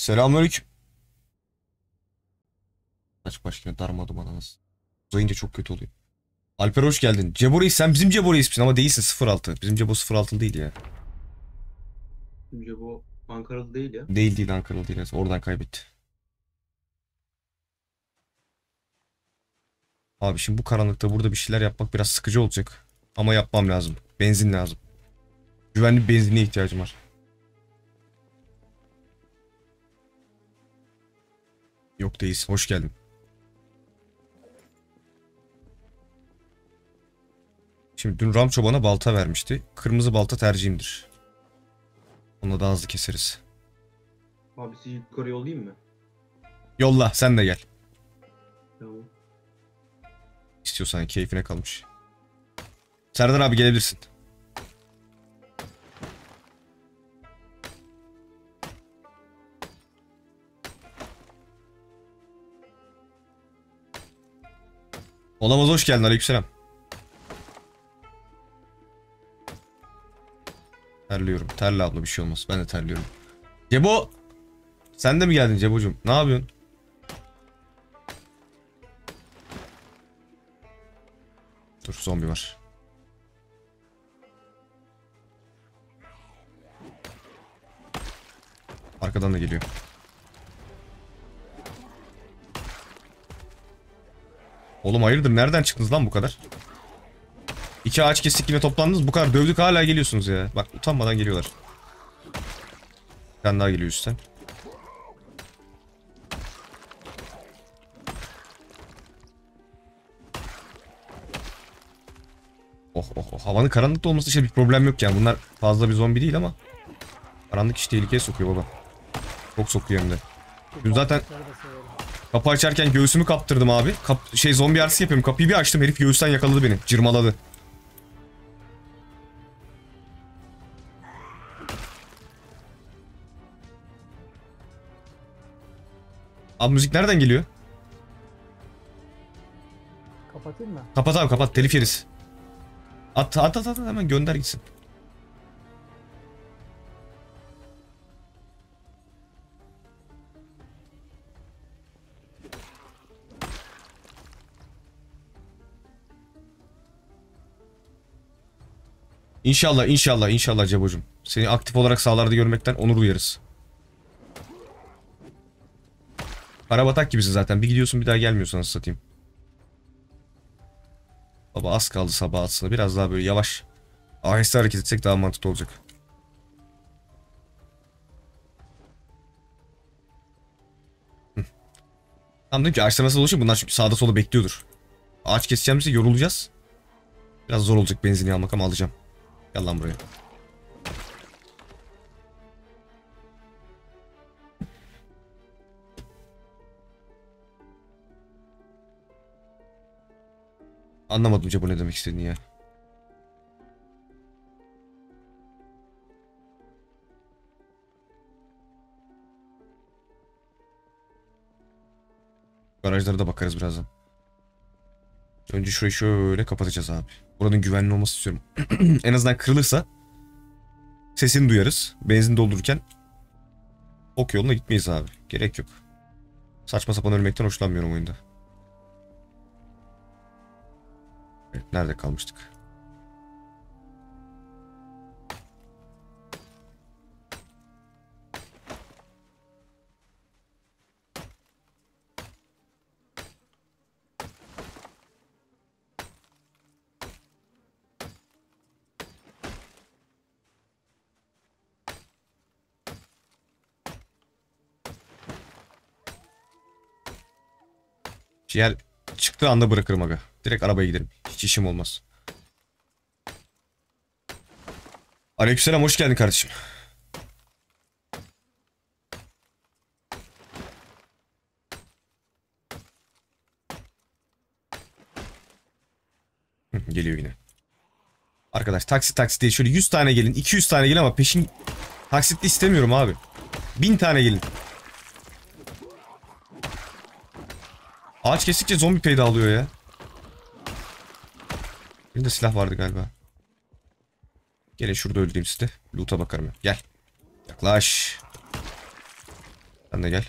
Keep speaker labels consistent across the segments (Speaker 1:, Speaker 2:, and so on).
Speaker 1: Selamünaleyküm. Aç başkana darmadım ananız. Uzayınca çok kötü oluyor. Alper hoş geldin. Cebo Reis sen bizim Cebo Reis'sin ama değilsin 06. Bizim Cebo 06 değil ya.
Speaker 2: Bence bu Ankaralı değil ya.
Speaker 1: Değil değil Ankaralı değil. Oradan kaybetti. Abi şimdi bu karanlıkta burada bir şeyler yapmak biraz sıkıcı olacak. Ama yapmam lazım. Benzin lazım. Güvenli benzinliğe ihtiyacım var. Yok değilsin. Hoş geldin. Şimdi dün Ram çobana balta vermişti. Kırmızı balta tercihimdir. Onunla daha hızlı keseriz.
Speaker 2: Abi sizi yukarı yollayayım mı?
Speaker 1: Yolla sen de gel.
Speaker 2: Tamam.
Speaker 1: İstiyorsan keyfine kalmış. Serdar abi gelebilirsin. Olamaz hoş geldin aleykümselam. Terliyorum. Terli abla bir şey olmaz. Ben de terliyorum. Cebo! Sen de mi geldin Cebo'cum? Ne yapıyorsun? Dur zombi var. Arkadan da geliyor. Oğlum hayırdır nereden çıktınız lan bu kadar? İki ağaç kestik yine toplandınız bu kadar dövdük hala geliyorsunuz ya. Bak utanmadan geliyorlar. Bir tane daha geliyor üstten. Oh oh oh. Havanın karanlıkta olması işte bir problem yok yani. Bunlar fazla bir zombi değil ama. Karanlık iş tehlikeye sokuyor baba. Çok sokuyor hem de. Dün zaten kapı açarken göğsümü kaptırdım abi. Kap şey zombi arası yapıyorum. Kapıyı bir açtım herif göğüsten yakaladı beni. Cırmaladı. Abi müzik nereden geliyor?
Speaker 3: Kapatayım mı?
Speaker 1: Kapat abi kapat telif yeriz. At at at, at hemen gönder gitsin. İnşallah inşallah inşallah Cebo'cum. Seni aktif olarak sahalarda görmekten onur duyarız. Karabatak gibisin zaten. Bir gidiyorsun bir daha gelmiyorsun satayım. Baba az kaldı sabah aslında. Biraz daha böyle yavaş. Aheste hareket etsek daha mantıklı olacak. Hı. Anladım ki ağaçlar nasıl oluşuyor? Bunlar çünkü sağda solda bekliyordur. Ağaç keseceğimizde yorulacağız. Biraz zor olacak benzini almak ama alacağım. Gel lan buraya. Anlamadım Cebo ne demek istediğini ya. Garajlara da bakarız birazdan. Önce şurayı şöyle kapatacağız abi. Buranın güvenli olması istiyorum. en azından kırılırsa sesini duyarız. Benzin doldururken ok yoluna gitmeyiz abi. Gerek yok. Saçma sapan ölmekten hoşlanmıyorum oyunda. Evet, nerede kalmıştık? Ciğer çıktığı anda bırakırım aga. Direkt arabaya giderim. Hiç işim olmaz. Aleykümselam hoş geldin kardeşim. Geliyor yine. Arkadaş taksit taksit değil. Şöyle 100 tane gelin. 200 tane gelin ama peşin taksitli istemiyorum abi. 1000 tane gelin. Ağaç kestikçe zombi peyda alıyor ya. Birinde silah vardı galiba. Gelin şurada öldüreyim sizi. Loot'a bakarım. Gel. Yaklaş. Sen de gel.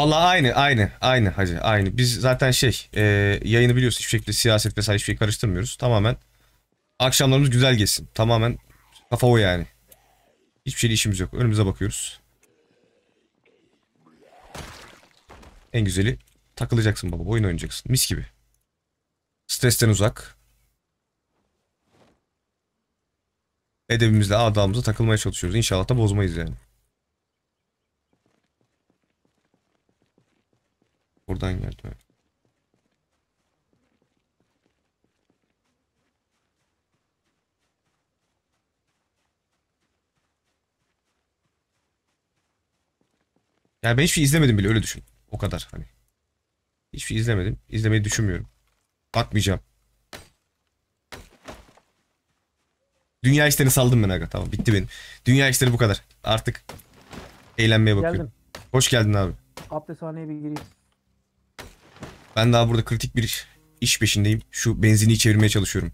Speaker 1: Vallahi aynı aynı aynı hacı aynı. Biz zaten şey e, yayını biliyorsun hiçbir şekilde siyaset vesaire hiçbir şey karıştırmıyoruz. Tamamen akşamlarımız güzel geçsin. Tamamen kafa o yani. Hiçbir şeyle işimiz yok. Önümüze bakıyoruz. En güzeli takılacaksın baba. Oyun oynayacaksın. Mis gibi. Stresten uzak. Edebimizle adamımıza takılmaya çalışıyoruz. İnşallah da bozmayız yani. Buradan geldi. Yani ben hiçbir şey izlemedim bile öyle düşün. O kadar hani. Hiçbir şey izlemedim. İzlemeyi düşünmüyorum. Bakmayacağım. Dünya işlerini saldım ben aga. Tamam bitti benim. Dünya işleri bu kadar. Artık eğlenmeye bakıyorum.
Speaker 3: Geldim.
Speaker 1: Hoş geldin abi.
Speaker 3: Abdesthaneye bir gireyim.
Speaker 1: Ben daha burada kritik bir iş, peşindeyim. Şu benzini çevirmeye çalışıyorum.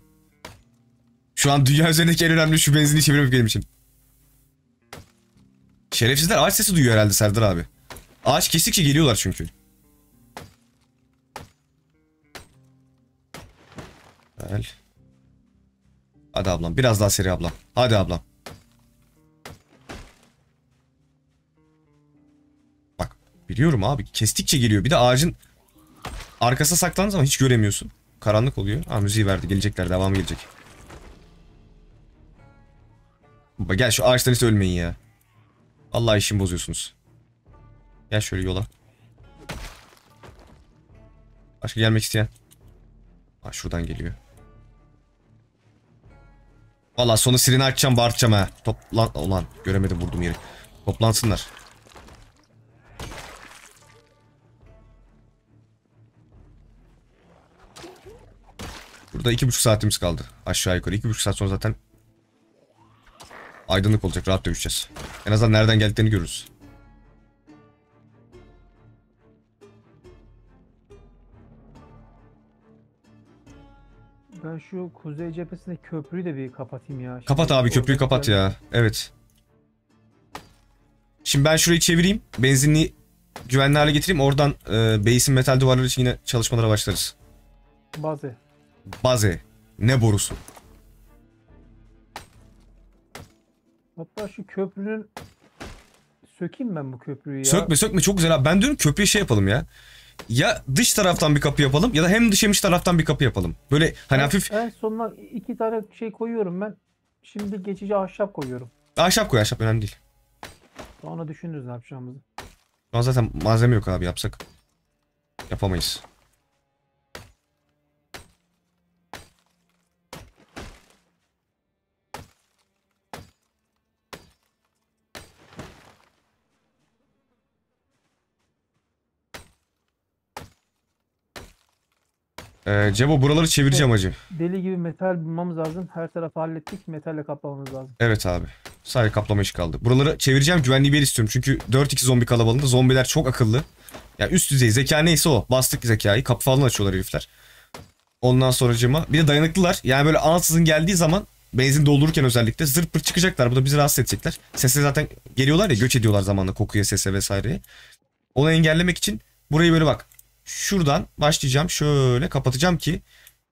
Speaker 1: Şu an dünya üzerindeki en önemli şu benzini çevirmek benim için. Şerefsizler ağaç sesi duyuyor herhalde Serdar abi. Ağaç kestikçe geliyorlar çünkü. Gel. Hadi ablam biraz daha seri ablam. Hadi ablam. Bak biliyorum abi kestikçe geliyor. Bir de ağacın arkasına saklandığın zaman hiç göremiyorsun. Karanlık oluyor. Ha müziği verdi. Gelecekler. Devamı gelecek. Baba gel şu ağaçtan hiç ölmeyin ya. Allah işimi bozuyorsunuz. Gel şöyle yola. Başka gelmek isteyen. Ha şuradan geliyor. Valla sonra sireni açacağım bağırtacağım ha. Toplan... Ulan göremedim vurdum yeri. Toplansınlar. Burada iki buçuk saatimiz kaldı. Aşağı yukarı. iki buçuk saat sonra zaten aydınlık olacak. Rahat dövüşeceğiz. En azından nereden geldiklerini görürüz.
Speaker 3: Ben şu kuzey cephesindeki köprüyü de bir kapatayım ya.
Speaker 1: Kapat
Speaker 3: Şimdi
Speaker 1: abi köprüyü kapat ya. Evet. Şimdi ben şurayı çevireyim. Benzinli güvenli hale getireyim. Oradan e, base'in metal duvarları için yine çalışmalara başlarız.
Speaker 3: Bazı.
Speaker 1: Baze. Ne borusu?
Speaker 3: Hatta şu köprünün sökeyim ben bu köprüyü ya.
Speaker 1: Sökme sökme çok güzel abi. Ben diyorum köprüye şey yapalım ya. Ya dış taraftan bir kapı yapalım ya da hem dış hem iç taraftan bir kapı yapalım. Böyle hani
Speaker 3: En-
Speaker 1: hafif
Speaker 3: En sonuna iki tane şey koyuyorum ben. Şimdi geçici ahşap koyuyorum.
Speaker 1: ahşap koy ahşap önemli değil.
Speaker 3: Sonra düşünürüz ne yapacağımızı.
Speaker 1: Şu an zaten malzeme yok abi yapsak. Yapamayız. Ee, Cebo buraları çevireceğim acı.
Speaker 3: Deli gibi metal bulmamız lazım. Her tarafı hallettik. Metalle kaplamamız lazım.
Speaker 1: Evet abi. Sadece kaplama işi kaldı. Buraları çevireceğim güvenli bir istiyorum. Çünkü 4-2 zombi kalabalığında zombiler çok akıllı. Yani üst düzey zeka neyse o. Bastık zekayı. Kapı falan açıyorlar herifler. Ondan sonracığıma. Bir de dayanıklılar. Yani böyle ansızın geldiği zaman benzin doldururken özellikle zırt pırt çıkacaklar. Bu da bizi rahatsız edecekler. Sese zaten geliyorlar ya göç ediyorlar zamanla kokuya sese vesaireye. Onu engellemek için burayı böyle bak. Şuradan başlayacağım. Şöyle kapatacağım ki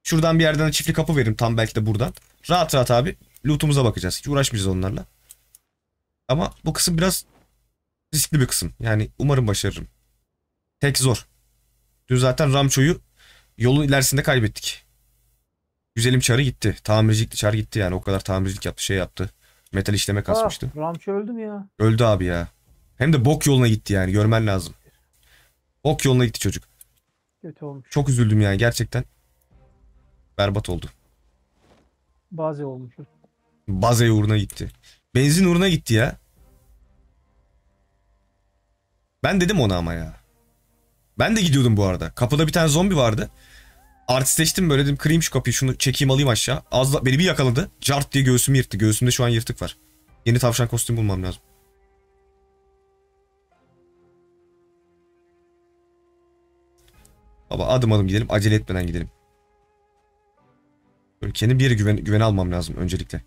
Speaker 1: şuradan bir yerden de çiftli kapı veririm tam belki de buradan. Rahat rahat abi loot'umuza bakacağız. Hiç uğraşmayacağız onlarla. Ama bu kısım biraz riskli bir kısım. Yani umarım başarırım. Tek zor. Dün zaten Ramço'yu yolun ilerisinde kaybettik. Güzelim çarı gitti. Tamircilik çarı gitti yani. O kadar tamircilik yaptı şey yaptı. Metal işleme kasmıştı.
Speaker 3: Ah, Ramço öldü mü ya?
Speaker 1: Öldü abi ya. Hem de bok yoluna gitti yani. Görmen lazım. Bok yoluna gitti çocuk.
Speaker 3: Kötü olmuş.
Speaker 1: Çok üzüldüm yani gerçekten. Berbat oldu.
Speaker 3: Bazı olmuş.
Speaker 1: Baze uğruna gitti. Benzin uğruna gitti ya. Ben dedim ona ama ya. Ben de gidiyordum bu arada. Kapıda bir tane zombi vardı. Artistleştim böyle dedim kırayım şu kapıyı şunu çekeyim alayım aşağı. Az da, beni bir yakaladı. Cart diye göğsümü yırttı. Göğsümde şu an yırtık var. Yeni tavşan kostüm bulmam lazım. Baba adım adım gidelim. Acele etmeden gidelim. Böyle kendi bir yere güven, güvene almam lazım öncelikle.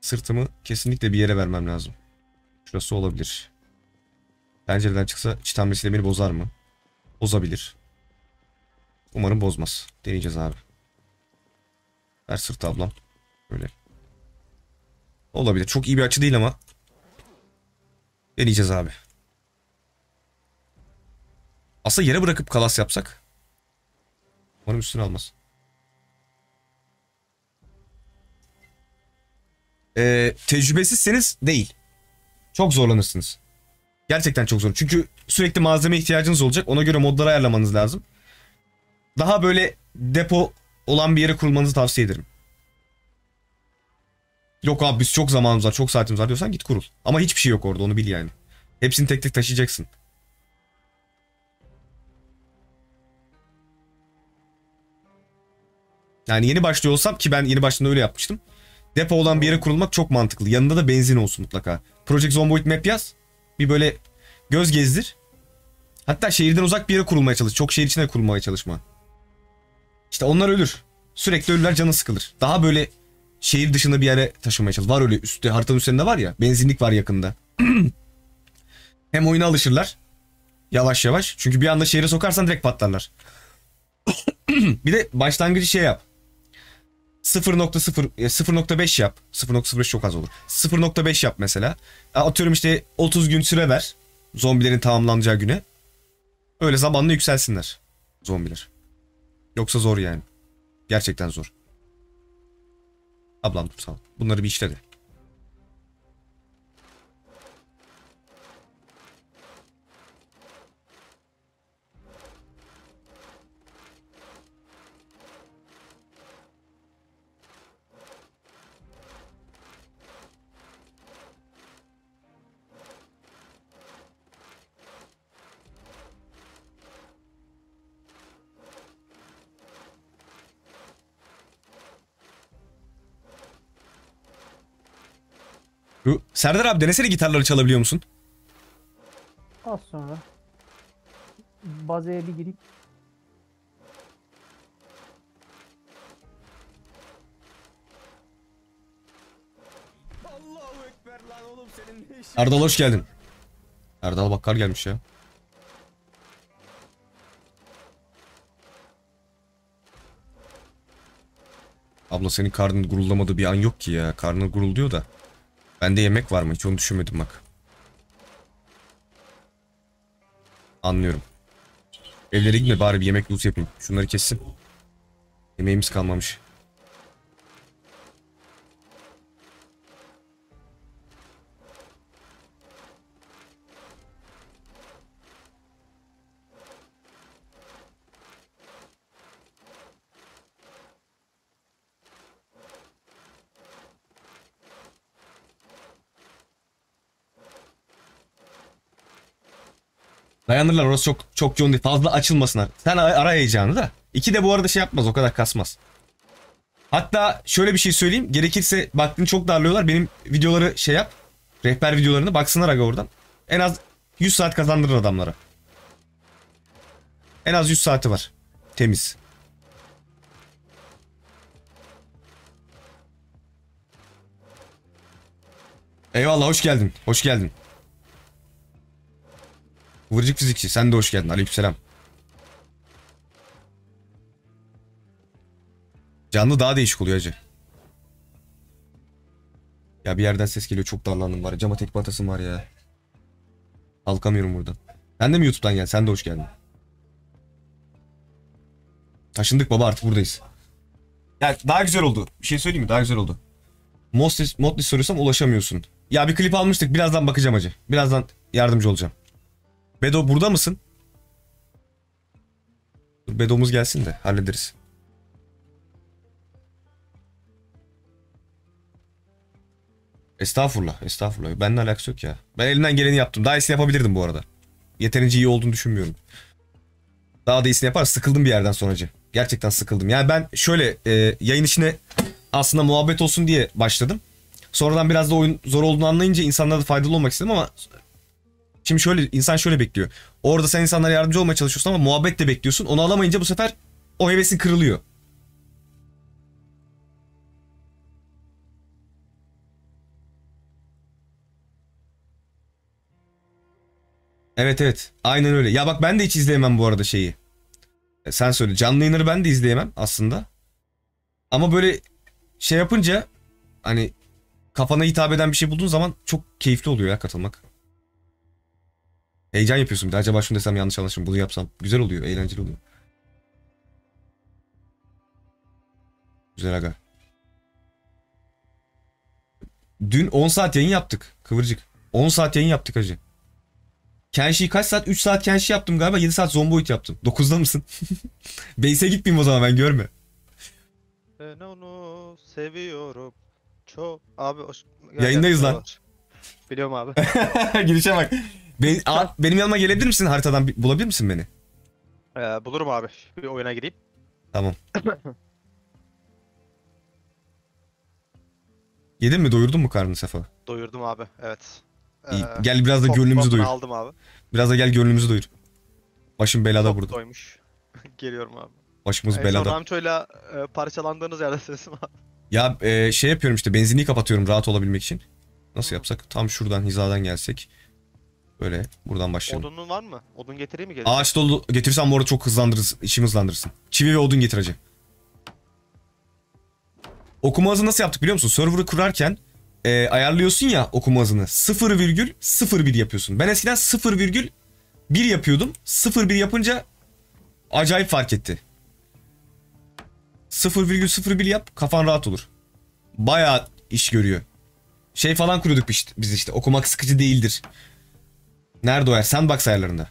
Speaker 1: Sırtımı kesinlikle bir yere vermem lazım. Şurası olabilir. Pencereden çıksa çit hamlesiyle beni bozar mı? Bozabilir. Umarım bozmaz. Deneyeceğiz abi. Ver sırt ablam. Böyle. Olabilir. Çok iyi bir açı değil ama. Deneyeceğiz abi. Aslında yere bırakıp kalas yapsak. Umarım üstüne almaz. Ee, tecrübesizseniz değil. Çok zorlanırsınız. Gerçekten çok zor. Çünkü sürekli malzeme ihtiyacınız olacak. Ona göre modları ayarlamanız lazım. Daha böyle depo olan bir yere kurulmanızı tavsiye ederim. Yok abi biz çok zamanımız var, çok saatimiz var diyorsan git kurul. Ama hiçbir şey yok orada onu bil yani. Hepsini tek tek taşıyacaksın. Yani yeni başlıyor olsam ki ben yeni başladığımda öyle yapmıştım. Depo olan bir yere kurulmak çok mantıklı. Yanında da benzin olsun mutlaka. Project Zomboid Map yaz. Bir böyle göz gezdir. Hatta şehirden uzak bir yere kurulmaya çalış. Çok şehir içine kurulmaya çalışma. İşte onlar ölür. Sürekli ölürler canı sıkılır. Daha böyle şehir dışında bir yere taşınmaya çalış. Var öyle üstte haritanın üstünde var ya. Benzinlik var yakında. Hem oyuna alışırlar. Yavaş yavaş. Çünkü bir anda şehre sokarsan direkt patlarlar. bir de başlangıcı şey yap. 0.0 e, 0.5 yap. 0.05 çok az olur. 0.5 yap mesela. Atıyorum işte 30 gün süre ver. Zombilerin tamamlanacağı güne. Öyle zamanla yükselsinler. Zombiler. Yoksa zor yani. Gerçekten zor. Ablam dur sağ ol. Bunları bir işle de. Serdar abi denesene gitarları çalabiliyor musun?
Speaker 3: Az sonra. Bazaya bir girip
Speaker 1: Erdal hoş geldin. Erdal Bakkar gelmiş ya. Abla senin karnın gurullamadığı bir an yok ki ya. Karnın gurulduyor da. Bende yemek var mı? Hiç onu düşünmedim bak. Anlıyorum. Evlere gitme bari bir yemek loot yapayım. Şunları kessin. Yemeğimiz kalmamış. Dayanırlar orası çok çok yoğun değil. Fazla açılmasınlar. Sen ara heyecanı da. İki de bu arada şey yapmaz o kadar kasmaz. Hatta şöyle bir şey söyleyeyim. Gerekirse baktın çok darlıyorlar. Benim videoları şey yap. Rehber videolarını baksınlar aga oradan. En az 100 saat kazandırır adamlara. En az 100 saati var. Temiz. Eyvallah hoş geldin. Hoş geldin. Kıvırcık fizikçi sen de hoş geldin. Aleykümselam. Canlı daha değişik oluyor hacı. Ya bir yerden ses geliyor çok darlandım var. Cama tek batasım var ya. Kalkamıyorum buradan. Sen de mi YouTube'dan gel? Sen de hoş geldin. Taşındık baba artık buradayız. Ya daha güzel oldu. Bir şey söyleyeyim mi? Daha güzel oldu. Modlist, modlist soruyorsam ulaşamıyorsun. Ya bir klip almıştık. Birazdan bakacağım hacı. Birazdan yardımcı olacağım. Bedo burada mısın? Dur Bedo'muz gelsin de hallederiz. Estağfurullah, estağfurullah. Benimle alakası yok ya. Ben elimden geleni yaptım. Daha iyisini yapabilirdim bu arada. Yeterince iyi olduğunu düşünmüyorum. Daha da iyisini yapar. Sıkıldım bir yerden sonracı. Gerçekten sıkıldım. Yani ben şöyle e, yayın içine aslında muhabbet olsun diye başladım. Sonradan biraz da oyun zor olduğunu anlayınca insanlara da faydalı olmak istedim ama şimdi şöyle insan şöyle bekliyor. Orada sen insanlara yardımcı olmaya çalışıyorsun ama muhabbet de bekliyorsun. Onu alamayınca bu sefer o hevesin kırılıyor. Evet evet. Aynen öyle. Ya bak ben de hiç izleyemem bu arada şeyi. E, Sen söyle. Canlı yayınları ben de izleyemem aslında. Ama böyle şey yapınca hani kafana hitap eden bir şey bulduğun zaman çok keyifli oluyor ya katılmak. Heyecan yapıyorsun bir de. Acaba şunu desem yanlış anlaşılır bunu yapsam. Güzel oluyor. Eğlenceli oluyor. Güzel aga. Dün 10 saat yayın yaptık. Kıvırcık. 10 saat yayın yaptık hacı. Kenshi kaç saat? 3 saat Kenshi yaptım galiba. 7 saat Zomboid yaptım. 9'da mısın? Base'e gitmeyeyim o zaman ben görme.
Speaker 4: Ben onu seviyorum. Çok. Abi hoş...
Speaker 1: Yayındayız lan.
Speaker 4: Biliyorum abi.
Speaker 1: Girişe bak. Ben, Aa, benim yanıma gelebilir misin haritadan? Bulabilir misin beni?
Speaker 4: Ee, bulurum abi. Bir oyuna gireyim.
Speaker 1: Tamam. Yedin mi? Doyurdun mu karnını Sefa?
Speaker 4: Doyurdum abi. Evet.
Speaker 1: İyi.
Speaker 4: Ee,
Speaker 1: Gel biraz da
Speaker 4: top-
Speaker 1: gönlümüzü doyur.
Speaker 4: aldım abi.
Speaker 1: Biraz da gel gönlümüzü doyur. Başım belada
Speaker 4: Top
Speaker 1: burada.
Speaker 4: doymuş. Geliyorum abi.
Speaker 1: Başımız
Speaker 4: En son
Speaker 1: belada.
Speaker 4: Ramço'yla e, parçalandığınız yerde sesim abi.
Speaker 1: Ya e, şey yapıyorum işte benzinliği kapatıyorum rahat olabilmek için. Nasıl yapsak? Tam şuradan hizadan gelsek. Böyle buradan başlayalım.
Speaker 4: Odunun var mı? Odun getireyim mi geri?
Speaker 1: Ağaç dolu getirirsen bu arada çok hızlandırırsın. işimi hızlandırırsın. Çivi ve odun getir hacı. Okuma hızı nasıl yaptık biliyor musun? Server'ı kurarken e, ayarlıyorsun ya okuma hızını. 0,01 yapıyorsun. Ben eskiden 0,1 yapıyordum. 0,1 yapınca acayip fark etti. 0,01 yap kafan rahat olur. Bayağı iş görüyor. Şey falan kuruyorduk biz- biz işte okumak sıkıcı değildir. Nerede o yer? Sandbox ayarlarında.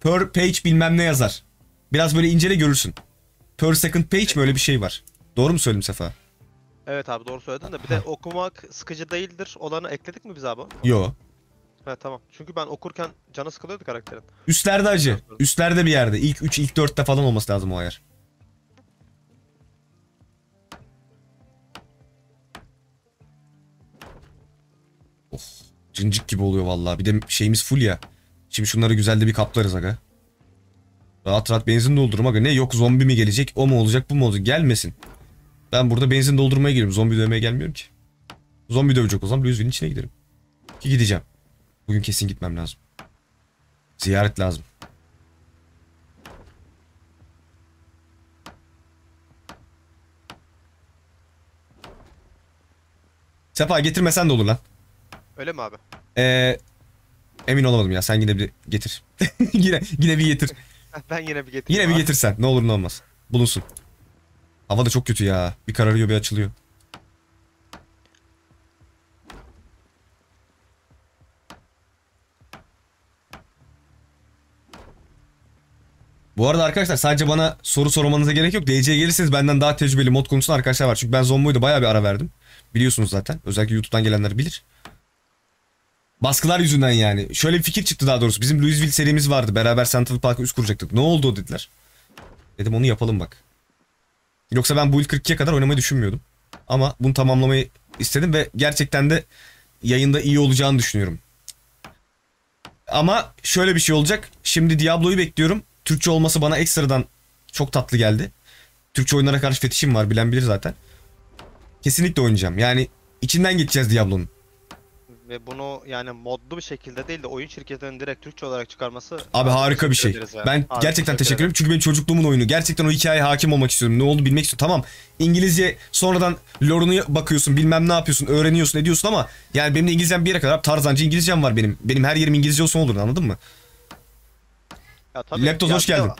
Speaker 1: Per page bilmem ne yazar. Biraz böyle incele görürsün. Per second page mi öyle bir şey var. Doğru mu söyledim Sefa?
Speaker 4: Evet abi doğru söyledin de bir de okumak sıkıcı değildir. Olanı ekledik mi biz abi?
Speaker 1: Yo.
Speaker 4: Evet tamam. Çünkü ben okurken canı sıkılıyordu karakterin.
Speaker 1: Üstlerde acı. Üstlerde bir yerde. İlk 3 ilk 4'te falan olması lazım o ayar. Of. Cincik gibi oluyor vallahi. Bir de şeyimiz full ya. Şimdi şunları güzel de bir kaplarız aga. Rahat rahat benzin doldurum aga. Ne yok zombi mi gelecek? O mu olacak bu mu olacak? Gelmesin. Ben burada benzin doldurmaya geliyorum. Zombi dövmeye gelmiyorum ki. Zombi dövecek o zaman Louisville'in içine giderim. Ki gideceğim. Bugün kesin gitmem lazım. Ziyaret lazım. Sefa getirmesen de olur lan.
Speaker 4: Öyle mi abi?
Speaker 1: Ee, emin olamadım ya. Sen yine bir getir. yine yine bir getir.
Speaker 4: ben yine bir getireyim
Speaker 1: Yine bir
Speaker 4: abi.
Speaker 1: getirsen. Ne olur ne olmaz. Bulunsun. Hava da çok kötü ya. Bir kararıyor bir açılıyor. Bu arada arkadaşlar sadece bana soru sormanıza gerek yok. DC'ye gelirseniz benden daha tecrübeli mod konusunda arkadaşlar var. Çünkü ben Zombo'yu bayağı bir ara verdim. Biliyorsunuz zaten. Özellikle YouTube'dan gelenler bilir. Baskılar yüzünden yani. Şöyle bir fikir çıktı daha doğrusu. Bizim Louisville serimiz vardı. Beraber Central Park'a üst kuracaktık. Ne oldu o dediler. Dedim onu yapalım bak. Yoksa ben bu ilk 42'ye kadar oynamayı düşünmüyordum. Ama bunu tamamlamayı istedim ve gerçekten de yayında iyi olacağını düşünüyorum. Ama şöyle bir şey olacak. Şimdi Diablo'yu bekliyorum. Türkçe olması bana ekstradan çok tatlı geldi. Türkçe oyunlara karşı fetişim var bilen bilir zaten. Kesinlikle oynayacağım. Yani içinden geçeceğiz Diablo'nun.
Speaker 4: Ve bunu yani modlu bir şekilde değil de oyun şirketinin direkt Türkçe olarak çıkarması...
Speaker 1: Abi harika bir şey. Ben
Speaker 4: Harika,
Speaker 1: gerçekten teşekkür ederim. Çünkü benim çocukluğumun oyunu. Gerçekten o hikayeye hakim olmak istiyorum. Ne oldu bilmek istiyorum. Tamam İngilizce sonradan lore'unu bakıyorsun bilmem ne yapıyorsun öğreniyorsun ediyorsun ama yani benim de İngilizcem bir yere kadar Tarzancı İngilizcem var benim. Benim her yerim İngilizce olsun olur anladın mı?
Speaker 4: Ya tabii,
Speaker 1: Laptop
Speaker 4: ya
Speaker 1: hoş geldin.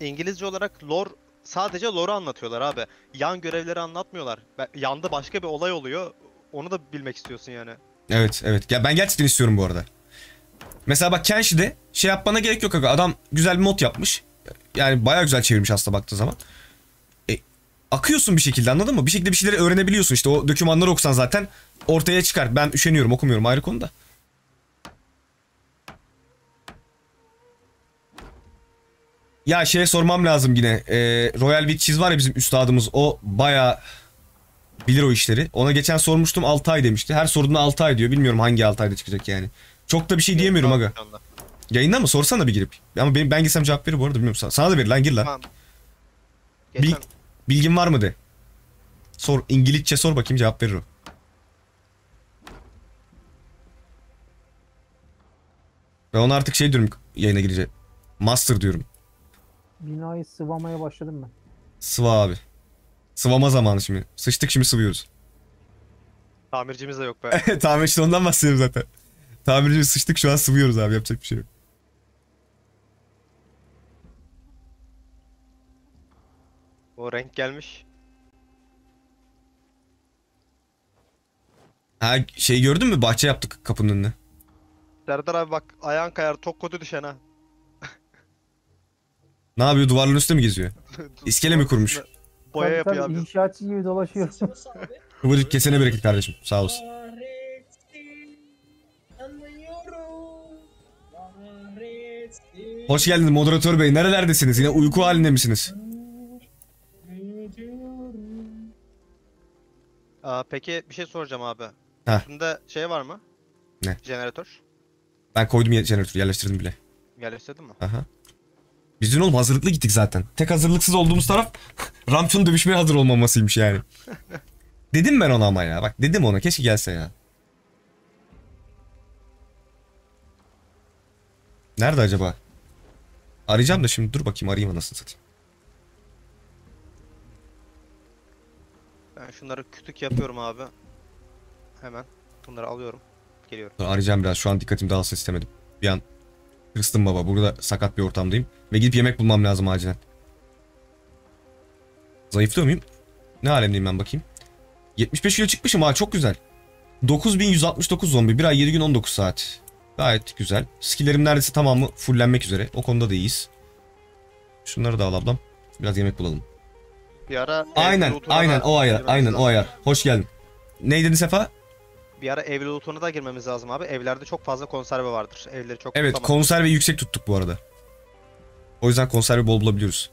Speaker 4: İngilizce olarak lore sadece lore'u anlatıyorlar abi. Yan görevleri anlatmıyorlar. Yanda başka bir olay oluyor. Onu da bilmek istiyorsun yani.
Speaker 1: Evet evet. Ya ben gerçekten istiyorum bu arada. Mesela bak Kenshi'de şey yapmana gerek yok. Adam güzel bir mod yapmış. Yani bayağı güzel çevirmiş aslında baktığı zaman. E, akıyorsun bir şekilde anladın mı? Bir şekilde bir şeyleri öğrenebiliyorsun. İşte o dokümanları okusan zaten ortaya çıkar. Ben üşeniyorum okumuyorum ayrı konuda. Ya şeye sormam lazım yine. Ee, Royal Witches var ya bizim üstadımız. O baya Bilir o işleri. Ona geçen sormuştum 6 ay demişti. Her sorduğunda 6 ay diyor. Bilmiyorum hangi 6 ayda çıkacak yani. Çok da bir şey diyemiyorum aga.
Speaker 4: Şu anda.
Speaker 1: Yayından mı? Sorsana bir girip. Ama benim, ben girsem cevap verir bu arada bilmiyorum. Sana, sana da verir lan gir lan.
Speaker 4: Tamam.
Speaker 1: Bil-
Speaker 4: Geçen
Speaker 1: Bilgin var mı de. Sor. İngilizce sor bakayım cevap verir o. Ben ona artık şey diyorum yayına girince. Master diyorum.
Speaker 3: Binayı sıvamaya başladım ben.
Speaker 1: Sıva abi. Sıvama zamanı şimdi. Sıçtık şimdi sıvıyoruz.
Speaker 4: tamircimiz de yok be.
Speaker 1: Tamirci ondan bahsediyorum zaten. Tamirci sıçtık şu an sıvıyoruz abi yapacak bir şey yok.
Speaker 4: o renk gelmiş.
Speaker 1: Ha şey gördün mü? Bahçe yaptık kapının önüne.
Speaker 4: Serdar abi bak ayağın kayar çok kötü düşen ha.
Speaker 1: Ne yapıyor? Duvarların üstünde mi geziyor? İskele mi kurmuş?
Speaker 4: Boya
Speaker 3: Tabii
Speaker 4: yapıyor
Speaker 3: tabii,
Speaker 4: abi.
Speaker 3: İnşaatçı gibi dolaşıyor.
Speaker 1: Kıvırcık kesene bereket kardeşim. Sağ olasın. Hoş geldiniz moderatör bey. Nerelerdesiniz? Yine uyku halinde misiniz?
Speaker 4: Aa, peki bir şey soracağım abi.
Speaker 1: Heh.
Speaker 4: Üstünde şey var mı?
Speaker 1: Ne?
Speaker 4: Jeneratör.
Speaker 1: Ben koydum jeneratörü yerleştirdim bile.
Speaker 4: Yerleştirdin mi?
Speaker 1: Aha. Biz dün oğlum hazırlıklı gittik zaten. Tek hazırlıksız olduğumuz taraf Ramço'nun dövüşmeye hazır olmamasıymış yani. dedim ben ona ama ya. Bak dedim ona keşke gelse ya. Nerede acaba? Arayacağım da şimdi dur bakayım arayayım anasını satayım.
Speaker 4: Ben şunları kütük yapıyorum abi. Hemen. Bunları alıyorum. Geliyorum.
Speaker 1: Dur, arayacağım biraz şu an dikkatim dağılsın istemedim. Bir an hırstım baba burada sakat bir ortamdayım. Ve gidip yemek bulmam lazım acilen. Zayıflıyor muyum? Ne alemdeyim ben bakayım. 75 kilo çıkmışım ha çok güzel. 9169 zombi. Bir ay 7 gün 19 saat. Gayet güzel. Skillerim neredeyse tamamı fullenmek üzere. O konuda da iyiyiz. Şunları da al ablam. Biraz yemek bulalım.
Speaker 4: Bir ara
Speaker 1: Aynen aynen o ayar aynen o ayar. Hoş geldin. Ne dedin Sefa?
Speaker 4: Bir ara ev lootuna da girmemiz lazım abi. Evlerde çok fazla konserve vardır. Evleri çok
Speaker 1: Evet konserve yüksek tuttuk bu arada. O yüzden konserve bol bulabiliyoruz.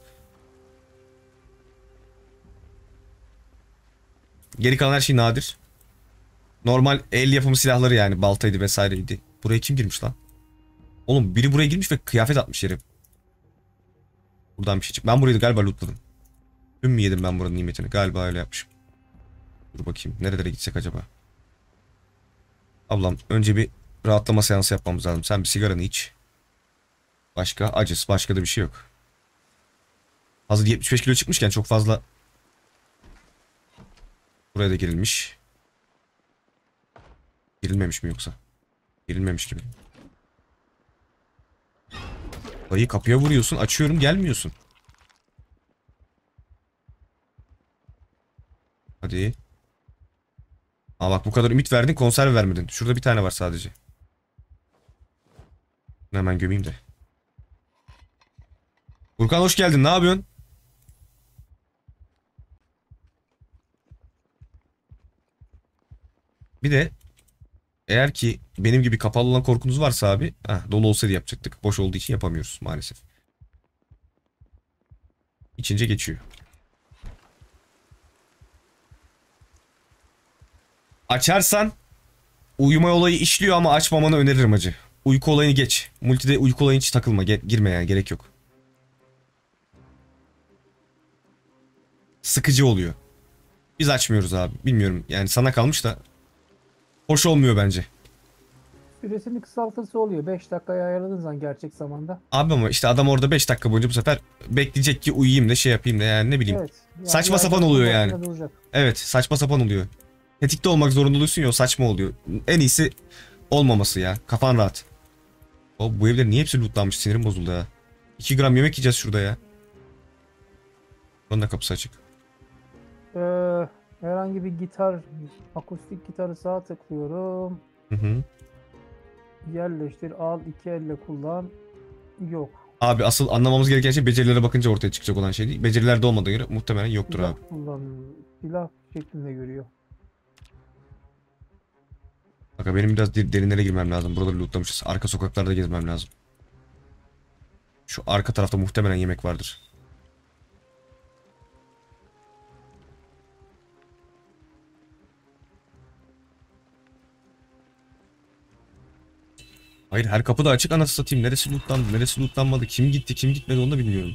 Speaker 1: Geri kalan her şey nadir. Normal el yapımı silahları yani baltaydı vesaireydi. Buraya kim girmiş lan? Oğlum biri buraya girmiş ve kıyafet atmış yere. Buradan bir şey çık. Ben burayı da galiba lootladım. Dün mü yedim ben buranın nimetini? Galiba öyle yapmışım. Dur bakayım. Nerelere gitsek acaba? Ablam önce bir rahatlama seansı yapmamız lazım. Sen bir sigaranı iç. Başka acıs. Başka da bir şey yok. Hazır 75 kilo çıkmışken çok fazla buraya da girilmiş. Girilmemiş mi yoksa? Girilmemiş gibi. Dayı kapıya vuruyorsun. Açıyorum gelmiyorsun. Hadi. Aa bak bu kadar ümit verdin konserve vermedin. Şurada bir tane var sadece. Hemen gömeyim de. Furkan hoş geldin. Ne yapıyorsun? Bir de eğer ki benim gibi kapalı olan korkunuz varsa abi heh, dolu olsaydı yapacaktık. Boş olduğu için yapamıyoruz maalesef. İçince geçiyor. Açarsan uyuma olayı işliyor ama açmamanı öneririm acı. Uyku olayını geç. Multide uyku olayına hiç takılma. Ge- girme yani gerek yok. Sıkıcı oluyor. Biz açmıyoruz abi. Bilmiyorum yani sana kalmış da hoş olmuyor bence.
Speaker 3: Süresini kısaltırsa oluyor. 5 dakikaya ayarladığın zaman gerçek zamanda.
Speaker 1: Abi ama işte adam orada 5 dakika boyunca bu sefer bekleyecek ki uyuyayım da şey yapayım da yani ne bileyim.
Speaker 3: Evet. Yani
Speaker 1: Saçma sapan oluyor yani.
Speaker 3: duracak.
Speaker 1: Evet saçma sapan oluyor. Tetikte olmak zorunda oluyorsun ya saçma oluyor. En iyisi olmaması ya. Kafan rahat. O bu evler niye hepsi lootlanmış sinirim bozuldu ya. 2 gram yemek yiyeceğiz şurada ya. Buranın da kapısı açık.
Speaker 3: Ee, herhangi bir gitar, akustik gitarı sağa tıklıyorum.
Speaker 1: Hı hı.
Speaker 3: Yerleştir, al, iki elle kullan. Yok.
Speaker 1: Abi asıl anlamamız gereken şey becerilere bakınca ortaya çıkacak olan şey değil. Becerilerde olmadığı göre muhtemelen yoktur
Speaker 3: Silah
Speaker 1: abi.
Speaker 3: kullan. Silah şeklinde görüyor.
Speaker 1: Bak benim biraz der- derinlere girmem lazım. Buraları lootlamışız. Arka sokaklarda gezmem lazım. Şu arka tarafta muhtemelen yemek vardır. Hayır her kapı da açık anasını satayım. Neresi lootlandı, neresi lootlanmadı, kim gitti, kim gitmedi onu da bilmiyorum.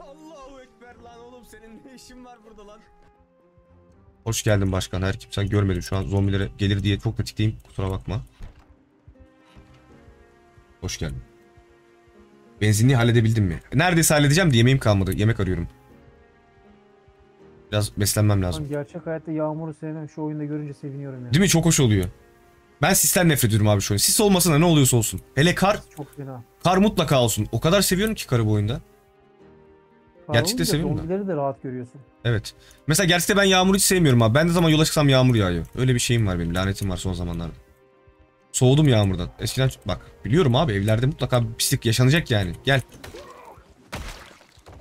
Speaker 1: Allahu Ekber lan oğlum senin ne işin var burada lan? Hoş geldin başkan. Her kimsen görmedim şu an. Zombilere gelir diye çok tetikteyim. Kusura bakma. Hoş geldin. Benzinliği halledebildin mi? Neredeyse halledeceğim de yemeğim kalmadı. Yemek arıyorum. Biraz beslenmem lazım.
Speaker 3: Gerçek hayatta yağmuru sevmem. Şu oyunda görünce seviniyorum ya.
Speaker 1: Değil mi? Çok hoş oluyor. Ben sisten nefret ediyorum abi şu oyun. Sis olmasına ne oluyorsa olsun. Hele kar,
Speaker 3: Çok fena.
Speaker 1: kar mutlaka olsun. O kadar seviyorum ki karı bu oyunda.
Speaker 3: Kar
Speaker 1: Gerçekten seviyorum da.
Speaker 3: Zombileri de rahat görüyorsun.
Speaker 1: Evet. Mesela gerçekten ben yağmuru hiç sevmiyorum abi. Ben ne zaman yola çıksam yağmur yağıyor. Öyle bir şeyim var benim. Lanetim var son zamanlarda. Soğudum yağmurdan. Eskiden bak biliyorum abi evlerde mutlaka bir pislik yaşanacak yani. Gel.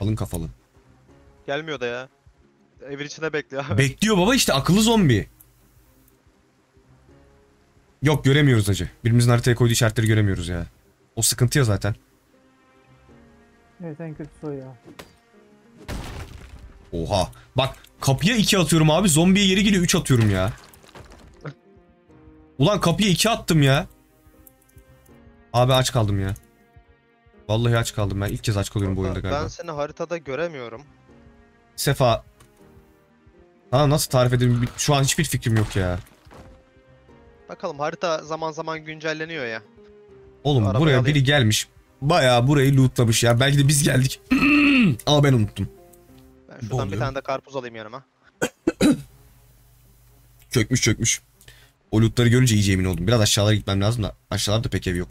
Speaker 1: Alın kafalı.
Speaker 4: Gelmiyor da ya. Evin içinde bekliyor.
Speaker 1: Bekliyor baba işte akıllı zombi. Yok göremiyoruz acı. Birimizin haritaya koyduğu işaretleri göremiyoruz ya. O sıkıntı ya zaten.
Speaker 3: Evet en kötüsü o ya.
Speaker 1: Oha. Bak kapıya 2 atıyorum abi. Zombiye yeri geliyor 3 atıyorum ya. Ulan kapıya 2 attım ya. Abi aç kaldım ya. Vallahi aç kaldım ben. İlk kez aç kalıyorum bu oyunda
Speaker 4: ben
Speaker 1: galiba.
Speaker 4: seni haritada göremiyorum.
Speaker 1: Sefa. Ha nasıl tarif edeyim? Şu an hiçbir fikrim yok ya.
Speaker 4: Bakalım harita zaman zaman güncelleniyor ya.
Speaker 1: Oğlum
Speaker 4: Arabayı
Speaker 1: buraya
Speaker 4: alayım.
Speaker 1: biri gelmiş. Bayağı burayı lootlamış ya. Belki de biz geldik. Ama ben unuttum.
Speaker 4: Ben şuradan bir
Speaker 1: oluyor?
Speaker 4: tane de karpuz alayım yanıma.
Speaker 1: Çökmüş çökmüş. O lootları görünce iyice emin oldum. Biraz aşağılara gitmem lazım da. Aşağılarda pek ev yok.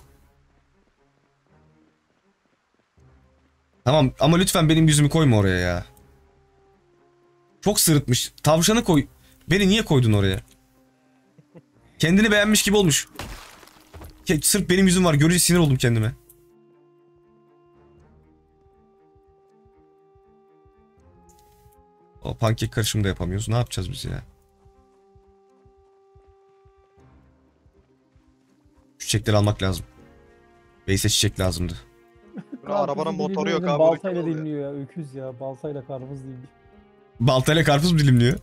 Speaker 1: Tamam ama lütfen benim yüzümü koyma oraya ya. Çok sırıtmış. Tavşanı koy. Beni niye koydun oraya? Kendini beğenmiş gibi olmuş. Sırf benim yüzüm var. Görünce sinir oldum kendime. O pankek karışımı da yapamıyoruz. Ne yapacağız biz ya? Çiçekleri almak lazım. Beyse çiçek lazımdı.
Speaker 4: Arabanın motoru yok abi.
Speaker 3: Baltayla dinliyor ya. Öküz ya. Baltayla karpuz dinliyor.
Speaker 1: Baltayla karpuz mu dilimliyor?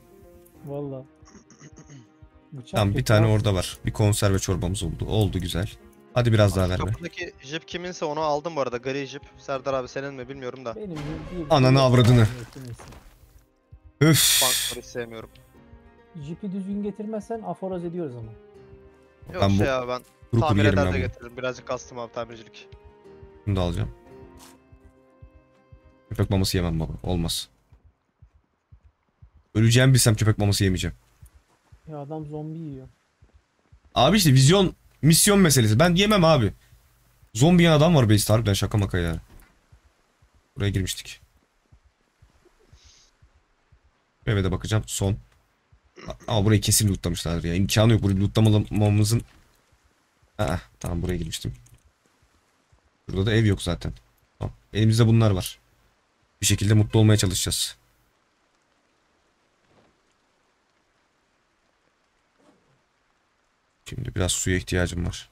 Speaker 3: Valla. Bıçak
Speaker 1: Tamam bir tane orada var. Bir konserve çorbamız oldu. Oldu güzel. Hadi biraz daha verme.
Speaker 4: Kapıdaki jip kiminse onu aldım bu arada. Gri jip. Serdar abi senin mi bilmiyorum da.
Speaker 3: Benim bir-
Speaker 1: Ananı avradını. Öf.
Speaker 4: Bankları sevmiyorum.
Speaker 3: Jipi düzgün getirmezsen aforoz ediyoruz ama.
Speaker 4: Yok
Speaker 1: Ben bu-
Speaker 4: şey abi ben
Speaker 1: Kuru
Speaker 4: tamir eder de getiririm. Birazcık kastım abi tamircilik.
Speaker 1: Bunu da alacağım. Köpek maması yemem baba. Olmaz. Öleceğimi bilsem köpek maması yemeyeceğim.
Speaker 3: Ya adam zombi yiyor.
Speaker 1: Abi işte vizyon, misyon meselesi. Ben yemem abi. Zombi yiyen adam var base'te harbiden şaka maka ya. Buraya girmiştik. Eve de bakacağım. Son. A- Ama burayı kesin lootlamışlardır ya. İmkanı yok. Burayı lootlamamamızın... Aa, tamam buraya girmiştim. Burada da ev yok zaten. Elimizde bunlar var. Bir şekilde mutlu olmaya çalışacağız. Şimdi biraz suya ihtiyacım var.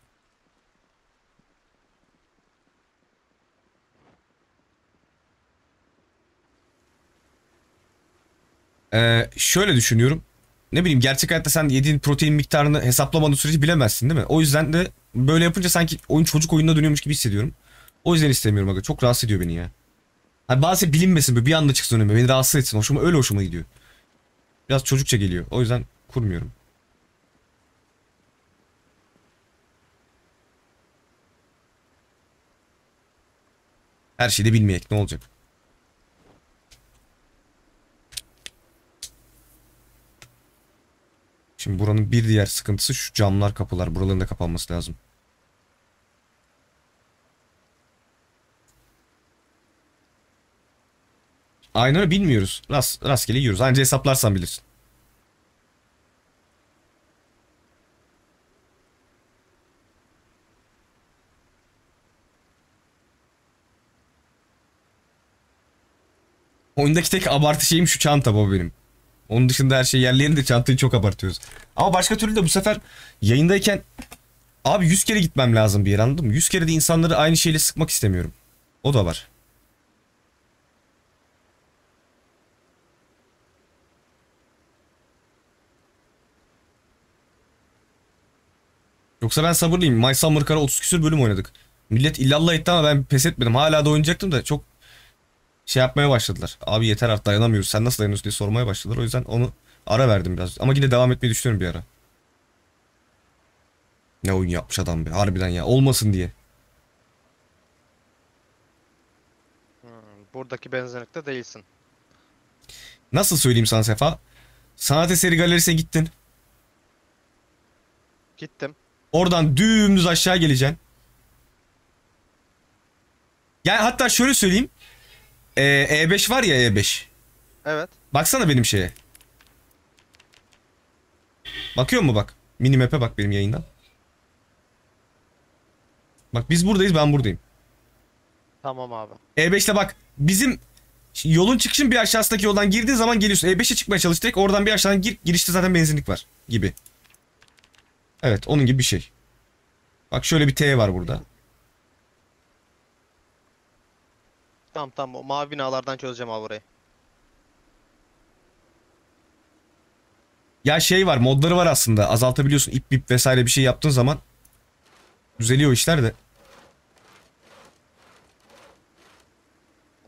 Speaker 1: Ee, şöyle düşünüyorum. Ne bileyim gerçek hayatta sen yediğin protein miktarını hesaplamadığın sürece bilemezsin değil mi? O yüzden de böyle yapınca sanki oyun çocuk oyununa dönüyormuş gibi hissediyorum. O yüzden istemiyorum aga. Çok rahatsız ediyor beni ya. Hani bazı bilinmesin böyle bir anda çıksın önüme. Beni rahatsız etsin. Hoşuma öyle hoşuma gidiyor. Biraz çocukça geliyor. O yüzden kurmuyorum. Her şeyi de bilmeyek ne olacak? Şimdi buranın bir diğer sıkıntısı şu camlar kapılar. Buraların da kapanması lazım. Aynen bilmiyoruz. Rast, rastgele yiyoruz. Anca hesaplarsan bilirsin. Oyundaki tek abartı şeyim şu çanta bu benim. Onun dışında her şey yerli de çantayı çok abartıyoruz. Ama başka türlü de bu sefer yayındayken abi 100 kere gitmem lazım bir yere anladın mı? 100 kere de insanları aynı şeyle sıkmak istemiyorum. O da var. Yoksa ben sabırlıyım. My Summer Car'a 30 küsür bölüm oynadık. Millet illallah etti ama ben pes etmedim. Hala da oynayacaktım da çok şey yapmaya başladılar. Abi yeter artık dayanamıyoruz. Sen nasıl dayanıyorsun diye sormaya başladılar. O yüzden onu ara verdim biraz. Ama yine devam etmeyi düşünüyorum bir ara. Ne oyun yapmış adam be. Harbiden ya. Olmasın diye.
Speaker 4: Hmm, buradaki benzinlikte değilsin.
Speaker 1: Nasıl söyleyeyim sana Sefa? Sanat eseri galerisine gittin.
Speaker 4: Gittim.
Speaker 1: Oradan dümdüz aşağı geleceksin. Yani hatta şöyle söyleyeyim. Ee, E5 var ya E5.
Speaker 4: Evet.
Speaker 1: Baksana benim şeye. Bakıyor mu bak? Minimap'e bak benim yayından. Bak biz buradayız ben buradayım.
Speaker 4: Tamam abi.
Speaker 1: E5'le bak bizim yolun çıkışın bir aşağısındaki yoldan girdiğin zaman geliyorsun. E5'e çıkmaya çalış direkt oradan bir aşağıdan gir. Girişte zaten benzinlik var gibi. Evet onun gibi bir şey. Bak şöyle bir T var burada.
Speaker 4: Tamam tamam. O mavi binalardan çözeceğim abi burayı.
Speaker 1: Ya şey var modları var aslında azaltabiliyorsun ip bip vesaire bir şey yaptığın zaman düzeliyor işler de.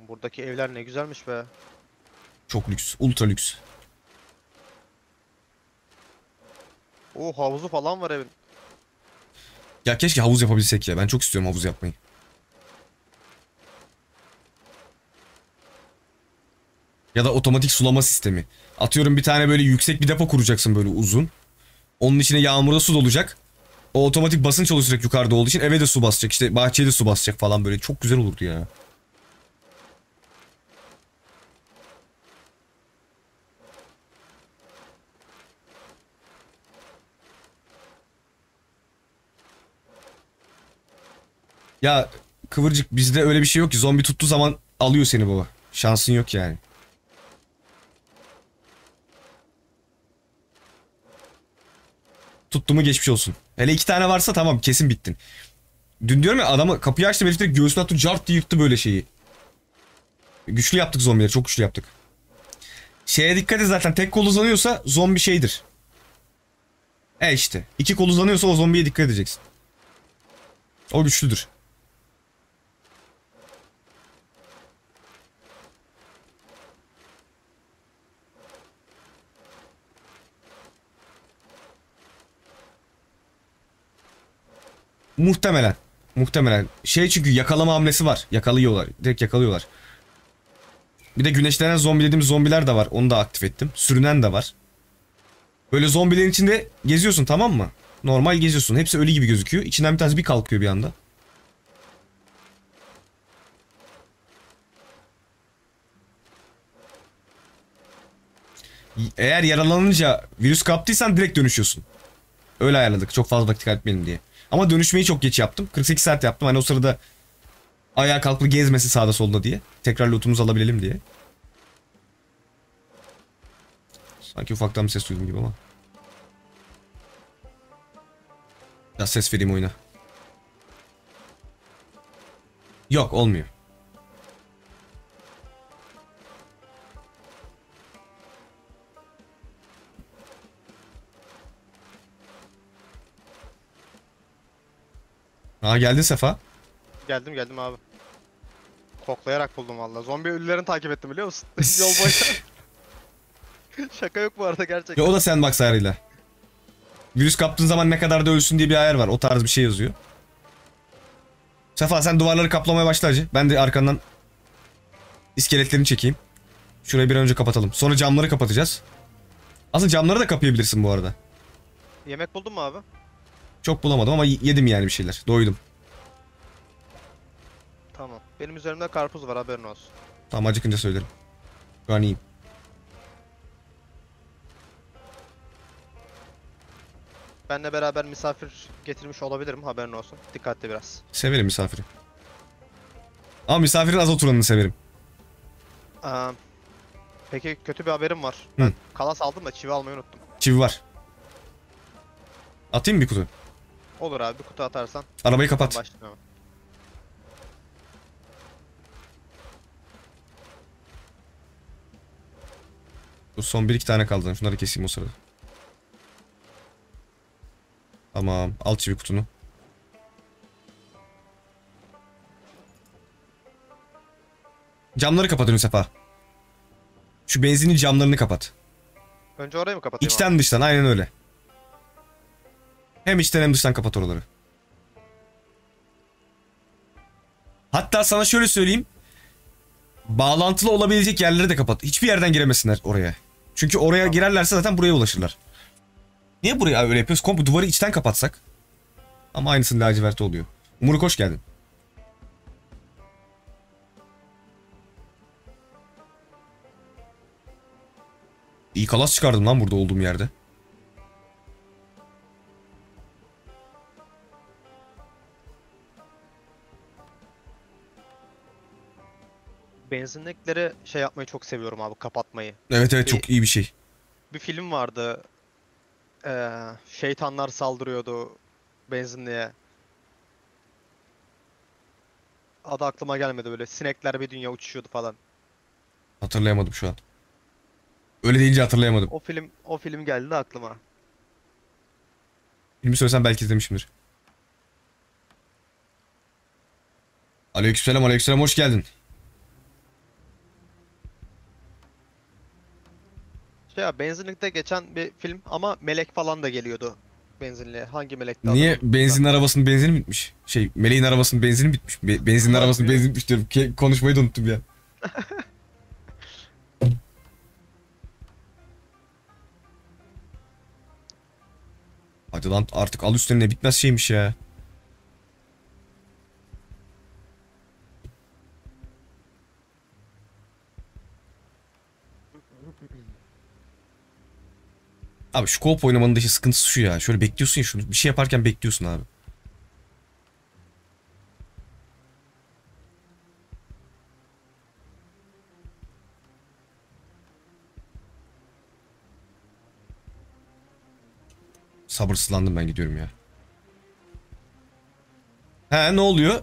Speaker 4: Buradaki evler ne güzelmiş be.
Speaker 1: Çok lüks ultra lüks.
Speaker 4: Oo havuzu falan var evin.
Speaker 1: Ya keşke havuz yapabilsek ya ben çok istiyorum havuz yapmayı. Ya da otomatik sulama sistemi. Atıyorum bir tane böyle yüksek bir depo kuracaksın böyle uzun. Onun içine yağmurda su dolacak. O otomatik basınç oluşacak yukarıda olduğu için eve de su basacak işte bahçeye de su basacak falan böyle çok güzel olurdu ya. Ya Kıvırcık bizde öyle bir şey yok ki zombi tuttuğu zaman alıyor seni baba. Şansın yok yani. Tuttu mu geçmiş olsun. Hele iki tane varsa tamam kesin bittin. Dün diyorum ya adamı kapıyı açtım herif göğsüne attı cart diye yıktı böyle şeyi. Güçlü yaptık zombileri çok güçlü yaptık. Şeye dikkat et zaten tek kol uzanıyorsa zombi şeydir. E işte iki kol uzanıyorsa o zombiye dikkat edeceksin. O güçlüdür. Muhtemelen. Muhtemelen. Şey çünkü yakalama hamlesi var. Yakalıyorlar. Direkt yakalıyorlar. Bir de güneşlenen zombi dediğimiz zombiler de var. Onu da aktif ettim. Sürünen de var. Böyle zombilerin içinde geziyorsun tamam mı? Normal geziyorsun. Hepsi ölü gibi gözüküyor. İçinden bir tanesi bir kalkıyor bir anda. Eğer yaralanınca virüs kaptıysan direkt dönüşüyorsun. Öyle ayarladık. Çok fazla vakit kaybetmeyelim diye. Ama dönüşmeyi çok geç yaptım. 48 saat yaptım. Hani o sırada ayağa kalkıp gezmesi sağda solda diye. Tekrar lootumuzu alabilelim diye. Sanki ufaktan bir ses duydum gibi ama. Ya ses vereyim oyuna. Yok olmuyor. Aa geldi Sefa.
Speaker 4: Geldim geldim abi. Koklayarak buldum valla. Zombi ölülerini takip ettim biliyor musun? Yol boyu. Şaka yok bu arada gerçekten.
Speaker 1: Ya o da sandbox ayarıyla. Virüs kaptığın zaman ne kadar da ölsün diye bir ayar var. O tarz bir şey yazıyor. Sefa sen duvarları kaplamaya başla hacı. Ben de arkandan iskeletlerini çekeyim. Şurayı bir önce kapatalım. Sonra camları kapatacağız. Aslında camları da kapayabilirsin bu arada.
Speaker 4: Yemek buldun mu abi?
Speaker 1: Çok bulamadım ama yedim yani bir şeyler. Doydum.
Speaker 4: Tamam. Benim üzerimde karpuz var haberin olsun.
Speaker 1: Tamam acıkınca söylerim. Şu an iyiyim.
Speaker 4: Benle beraber misafir getirmiş olabilirim haberin olsun. Dikkatli biraz.
Speaker 1: Severim misafiri. Ama misafirin az oturanını severim.
Speaker 4: Aa, peki kötü bir haberim var.
Speaker 1: Hı.
Speaker 4: Ben kalas aldım da çivi almayı unuttum.
Speaker 1: Çivi var. Atayım bir kutu?
Speaker 4: Olur abi bir kutu atarsan.
Speaker 1: Arabayı kapat.
Speaker 4: başlayayım.
Speaker 1: Dur son bir iki tane kaldı. Şunları keseyim o sırada. Tamam. Al çivi kutunu. Camları kapat ön sefa. Şu benzinin camlarını kapat.
Speaker 4: Önce orayı mı kapatayım abi?
Speaker 1: İçten dıştan aynen öyle. Hem içten hem dıştan kapat oraları. Hatta sana şöyle söyleyeyim. Bağlantılı olabilecek yerleri de kapat. Hiçbir yerden giremesinler oraya. Çünkü oraya girerlerse zaten buraya ulaşırlar. Niye buraya öyle yapıyoruz? Komple duvarı içten kapatsak. Ama aynısının laciverti oluyor. Umuruk hoş geldin. İyi kalas çıkardım lan burada olduğum yerde.
Speaker 4: Benzinlikleri şey yapmayı çok seviyorum abi kapatmayı.
Speaker 1: Evet evet
Speaker 4: Bir-
Speaker 1: çok iyi bir şey.
Speaker 4: Bir film vardı. Ee, şeytanlar saldırıyordu benzinliğe. Adı aklıma gelmedi böyle. Sinekler bir dünya uçuşuyordu falan.
Speaker 1: Hatırlayamadım şu an. Öyle deyince hatırlayamadım.
Speaker 4: O film o film geldi de aklıma.
Speaker 1: Filmi söylesem belki izlemişimdir. Aleykümselam aleykümselam hoş geldin.
Speaker 4: Şey ya benzinlikte geçen bir film ama melek falan da geliyordu benzinliğe. Hangi melekti
Speaker 1: Niye benzin arabasının benzini bitmiş? Şey meleğin arabasının benzini bitmiş. Be- benzin arabasının benzini bitmiş diyorum. Ke- konuşmayı da unuttum ya. Hadi lan artık al üstlerine bitmez şeymiş ya. Abi şu co-op oynamanın da işte sıkıntısı şu ya. Şöyle bekliyorsun ya şunu. Bir şey yaparken bekliyorsun abi. Sabırsızlandım ben gidiyorum ya. He ne oluyor?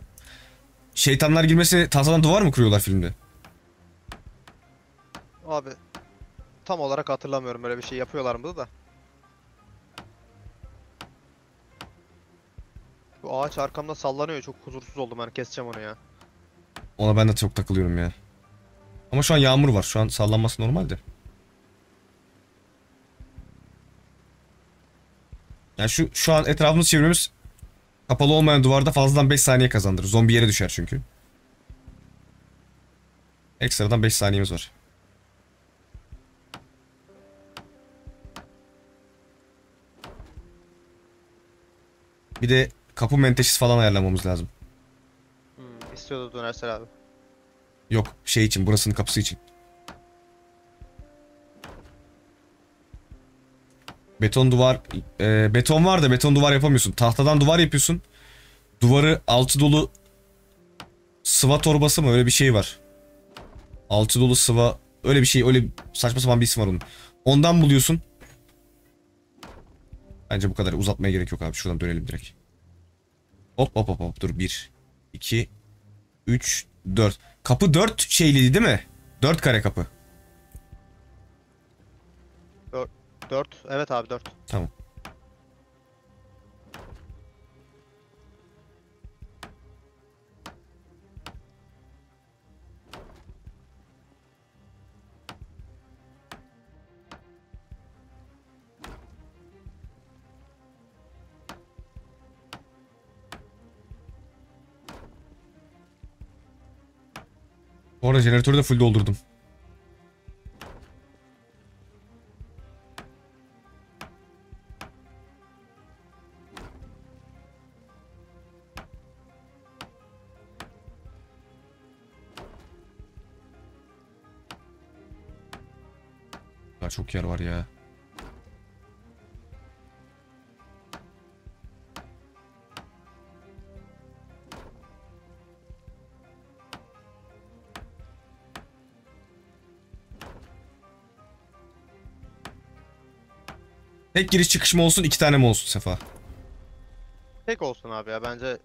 Speaker 1: Şeytanlar girmesi tahtadan duvar mı kuruyorlar filmde?
Speaker 4: Abi tam olarak hatırlamıyorum öyle bir şey yapıyorlar mı da. Bu ağaç arkamda sallanıyor çok huzursuz oldum ben keseceğim onu ya.
Speaker 1: Ona ben de çok takılıyorum ya. Ama şu an yağmur var. Şu an sallanması normalde. Yani şu şu an etrafımızı çevirmemiz kapalı olmayan duvarda fazladan 5 saniye kazandırır. Zombi yere düşer çünkü. Ekstradan 5 saniyemiz var. Bir de kapı menteşesi falan ayarlamamız lazım.
Speaker 4: Hmm, istiyordu dönersel abi.
Speaker 1: Yok şey için burasının kapısı için. Beton duvar e, beton var da beton duvar yapamıyorsun. Tahtadan duvar yapıyorsun. Duvarı altı dolu sıva torbası mı öyle bir şey var. Altı dolu sıva öyle bir şey öyle saçma sapan bir isim var onun. Ondan buluyorsun. Bence bu kadar uzatmaya gerek yok abi. Şuradan dönelim direkt. Hop hop hop hop dur 1 2 3 4 Kapı 4 şeyliydi değil mi? 4 kare kapı.
Speaker 4: 4. Evet abi 4.
Speaker 1: Tamam. Bu arada jeneratörü de full doldurdum. Çok yer var ya. Tek giriş çıkış mı olsun iki tane mi olsun Sefa?
Speaker 4: Tek olsun abi ya bence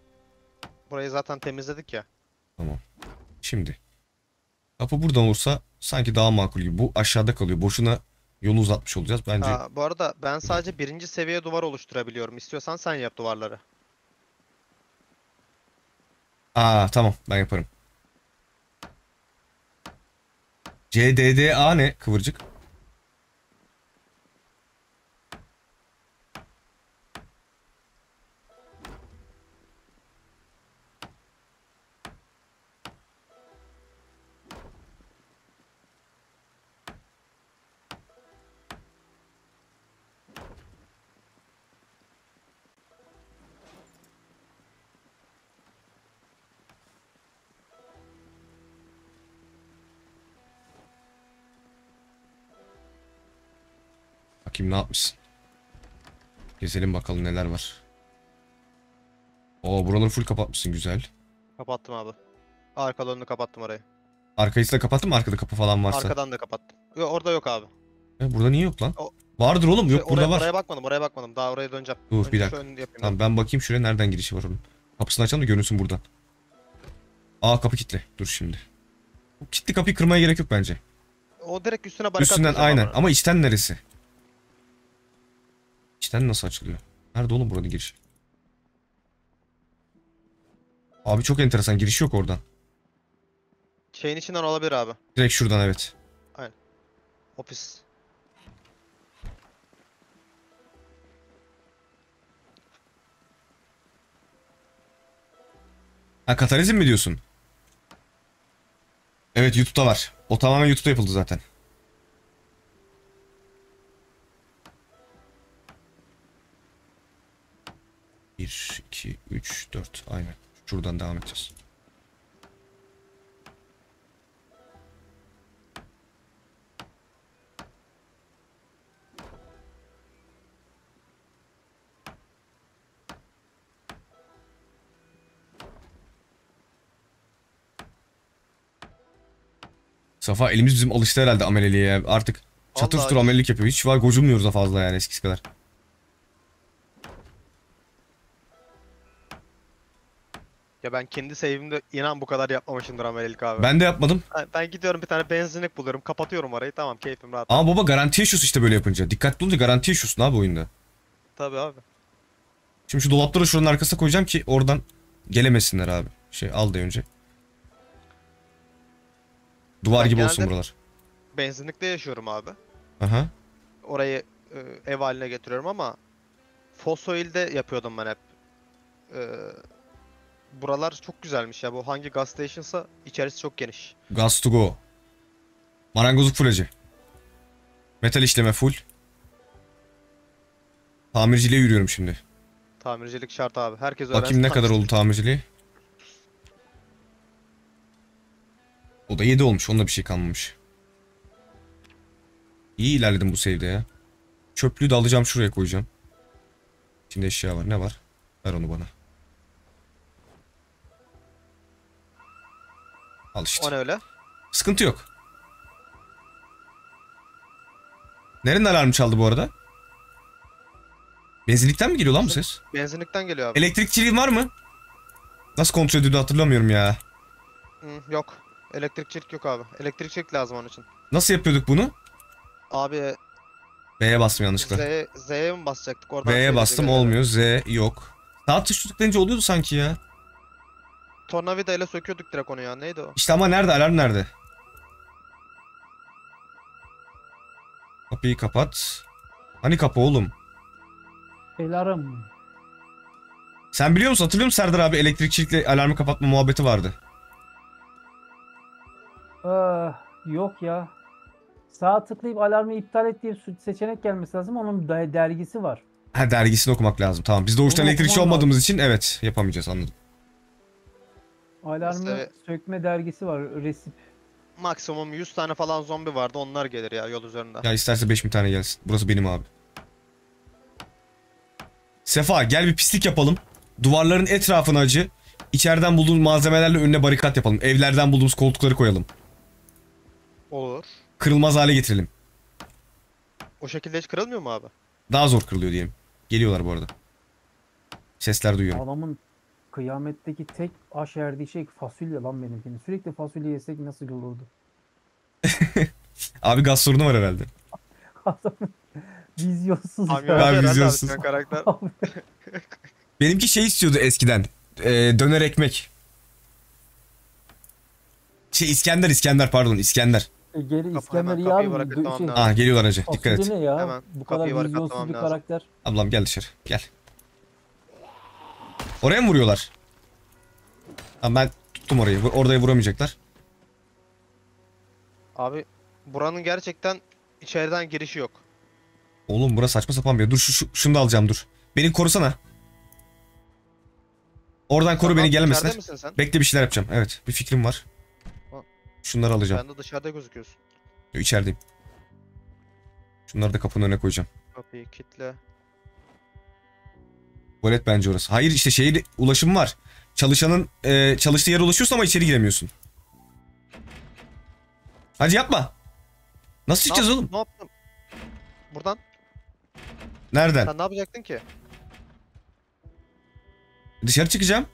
Speaker 4: burayı zaten temizledik ya.
Speaker 1: Şimdi. Kapı buradan olursa sanki daha makul gibi. Bu aşağıda kalıyor. Boşuna Yolu uzatmış olacağız bence.
Speaker 4: Ha, bu arada ben sadece birinci seviye duvar oluşturabiliyorum. İstiyorsan sen yap duvarları.
Speaker 1: Aa tamam ben yaparım. CDDA ne kıvırcık? Bakayım ne yapmışsın. Gezelim bakalım neler var. Oo buraları full kapatmışsın güzel.
Speaker 4: Kapattım abi. Arkalarını kapattım orayı.
Speaker 1: Arkayı da kapattın mı arkada kapı falan varsa?
Speaker 4: Arkadan da kapattım. Yo, orada yok abi.
Speaker 1: E, burada niye yok lan?
Speaker 4: O-
Speaker 1: Vardır oğlum yok
Speaker 4: Şey,
Speaker 1: burada
Speaker 4: oraya,
Speaker 1: var.
Speaker 4: oraya bakmadım, oraya bakmadım. Daha oraya döneceğim.
Speaker 1: Dur,
Speaker 4: Önce
Speaker 1: bir dakika. Tamam ben bakayım şuraya nereden girişi var onun. Kapısını açalım da görünsün buradan. Aa kapı kilitli. Dur şimdi. Kilitli kapıyı kırmaya gerek yok bence.
Speaker 4: ben. O direkt üstüne barikat
Speaker 1: Üstünden aynen. Ama içten neresi? İçten nasıl açılıyor? Nerede oğlum buranın girişi? Abi çok enteresan giriş yok oradan.
Speaker 4: Şeyin içinden olabilir abi.
Speaker 1: Direkt şuradan evet.
Speaker 4: Ofis.
Speaker 1: Ha katalizm mi diyorsun? Evet YouTube'da var. O tamamen YouTube'da yapıldı zaten. Bir, iki, üç, dört. Aynen. Şuradan devam edeceğiz. Safa elimiz bizim alıştı herhalde ameleliğe ya. Artık çatır
Speaker 4: Vallahi
Speaker 1: çutur amelilik yapıyor. Hiç var gocunmuyoruz da fazla yani eskisi kadar.
Speaker 4: Ya ben kendi save'imde inan bu kadar yapmamışımdır amelilik abi.
Speaker 1: Ben de yapmadım.
Speaker 4: Ben, ben gidiyorum bir tane benzinlik buluyorum, kapatıyorum orayı. Tamam, keyfim rahat.
Speaker 1: Ama baba garanti yaşıyorsun işte böyle yapınca. Dikkatli olunca garanti yaşıyorsun abi oyunda.
Speaker 4: Tabii abi.
Speaker 1: Şimdi şu dolapları şuranın arkasına koyacağım ki oradan gelemesinler abi. Şey al da önce. Duvar
Speaker 4: Ben
Speaker 1: gibi olsun buralar.
Speaker 4: Benzinlikte yaşıyorum abi.
Speaker 1: Aha.
Speaker 4: Orayı e, ev haline getiriyorum ama Fossoil'de yapıyordum ben hep. E, buralar çok güzelmiş ya. Bu hangi gas station'sa içerisi çok geniş.
Speaker 1: Gas to go. Marangozluk full acı. Metal işleme full. Tamirciliğe yürüyorum şimdi.
Speaker 4: Tamircilik şart abi. Herkes
Speaker 1: Bakayım
Speaker 4: öğrensin.
Speaker 1: ne kadar oldu tamirciliği. O da 7 olmuş. Onda bir şey kalmamış. İyi ilerledim bu save'de ya. Çöplüğü de alacağım şuraya koyacağım. İçinde eşya var. Ne var? Ver onu bana. Al işte.
Speaker 4: O ne öyle?
Speaker 1: Sıkıntı yok. Nerenin alarmı çaldı bu arada? Benzinlikten mi geliyor lan bu ses?
Speaker 4: Benzinlikten geliyor abi.
Speaker 1: Elektrikçiliğin var mı? Nasıl kontrol edildiğini hatırlamıyorum ya.
Speaker 4: Hı, yok. Elektrikçilik yok abi. Elektrikçilik lazım onun için.
Speaker 1: Nasıl yapıyorduk bunu?
Speaker 4: Abi
Speaker 1: B'ye bastım yanlışlıkla.
Speaker 4: Z, Z'ye mi basacaktık? Oradan
Speaker 1: B'ye bastım olmuyor. Z yok. Sağ tuş tutuklayınca oluyordu sanki ya.
Speaker 4: Tornavida ile söküyorduk direkt onu ya. Neydi o?
Speaker 1: İşte ama nerede? Alarm nerede? Kapıyı kapat. Hani kapı oğlum?
Speaker 3: Elarım.
Speaker 1: Sen biliyor musun? Hatırlıyor musun Serdar abi elektrikçilikle alarmı kapatma muhabbeti vardı.
Speaker 3: Ah, yok ya. Sağ tıklayıp alarmı iptal et diye seçenek gelmesi lazım. Onun da- dergisi var.
Speaker 1: Ha dergisini okumak lazım. Tamam. Biz doğuştan
Speaker 3: Onu
Speaker 1: elektrikçi olmadığımız için evet yapamayacağız anladım.
Speaker 3: Alarmı
Speaker 4: Mesela-
Speaker 3: sökme dergisi var. Resip.
Speaker 4: Maksimum 100 tane falan zombi vardı. Onlar gelir ya yol üzerinde.
Speaker 1: Ya isterse 5000 tane gelsin. Burası benim abi. Sefa gel bir pislik yapalım. Duvarların etrafını acı. İçeriden bulduğumuz malzemelerle önüne barikat yapalım. Evlerden bulduğumuz koltukları koyalım.
Speaker 4: Olur.
Speaker 1: Kırılmaz hale getirelim.
Speaker 4: O şekilde hiç kırılmıyor mu abi?
Speaker 1: Daha zor kırılıyor diyelim. Geliyorlar bu arada. Sesler duyuyorum.
Speaker 3: Adamın kıyametteki tek aş erdiği şey fasulye lan benimkini. Sürekli fasulye yesek nasıl olurdu?
Speaker 1: Abi gaz sorunu var herhalde.
Speaker 3: Vizyonsuz ya.
Speaker 4: Herhalde abi
Speaker 1: vizyonsuz.
Speaker 4: senin karakter.
Speaker 1: Benimki şey istiyordu eskiden. Ee, döner ekmek. Şey İskender İskender pardon İskender.
Speaker 3: E, Geri
Speaker 4: Kapı
Speaker 3: İskender iyi abi. şey,
Speaker 4: tamam
Speaker 1: Ah geliyorlar hacı dikkat et.
Speaker 3: ya?
Speaker 4: Hemen
Speaker 3: Bu kadar vizyonsuz
Speaker 4: atlamam
Speaker 3: bir
Speaker 4: lazım.
Speaker 3: karakter.
Speaker 1: Ablam gel dışarı gel. Oraya mı vuruyorlar? Tamam ben tuttum orayı. Oraya vuramayacaklar.
Speaker 4: Abi buranın gerçekten içeriden girişi yok.
Speaker 1: Oğlum burası saçma sapan bir yer. Dur şu, şu- şunu da alacağım dur. Beni korusana. Oradan koru
Speaker 4: Sen
Speaker 1: beni
Speaker 4: sen?
Speaker 1: Bekle bir şeyler yapacağım. Evet bir fikrim var.
Speaker 4: Ha.
Speaker 1: Şunları alacağım.
Speaker 4: Sen de dışarıda gözüküyorsun.
Speaker 1: İçerideyim. Şunları da kapının önüne koyacağım.
Speaker 4: Kapıyı kitle.
Speaker 1: Tuvalet bence orası. Hayır işte şehir ulaşım var. Çalışanın e, çalıştığı yere ulaşıyorsun ama içeri giremiyorsun. Hadi yapma. Nasıl çıkacağız oğlum?
Speaker 4: ne yaptın? Buradan
Speaker 1: Nereden?
Speaker 4: sen ne yapacaktın ki?
Speaker 1: Dışarı çıkacağım.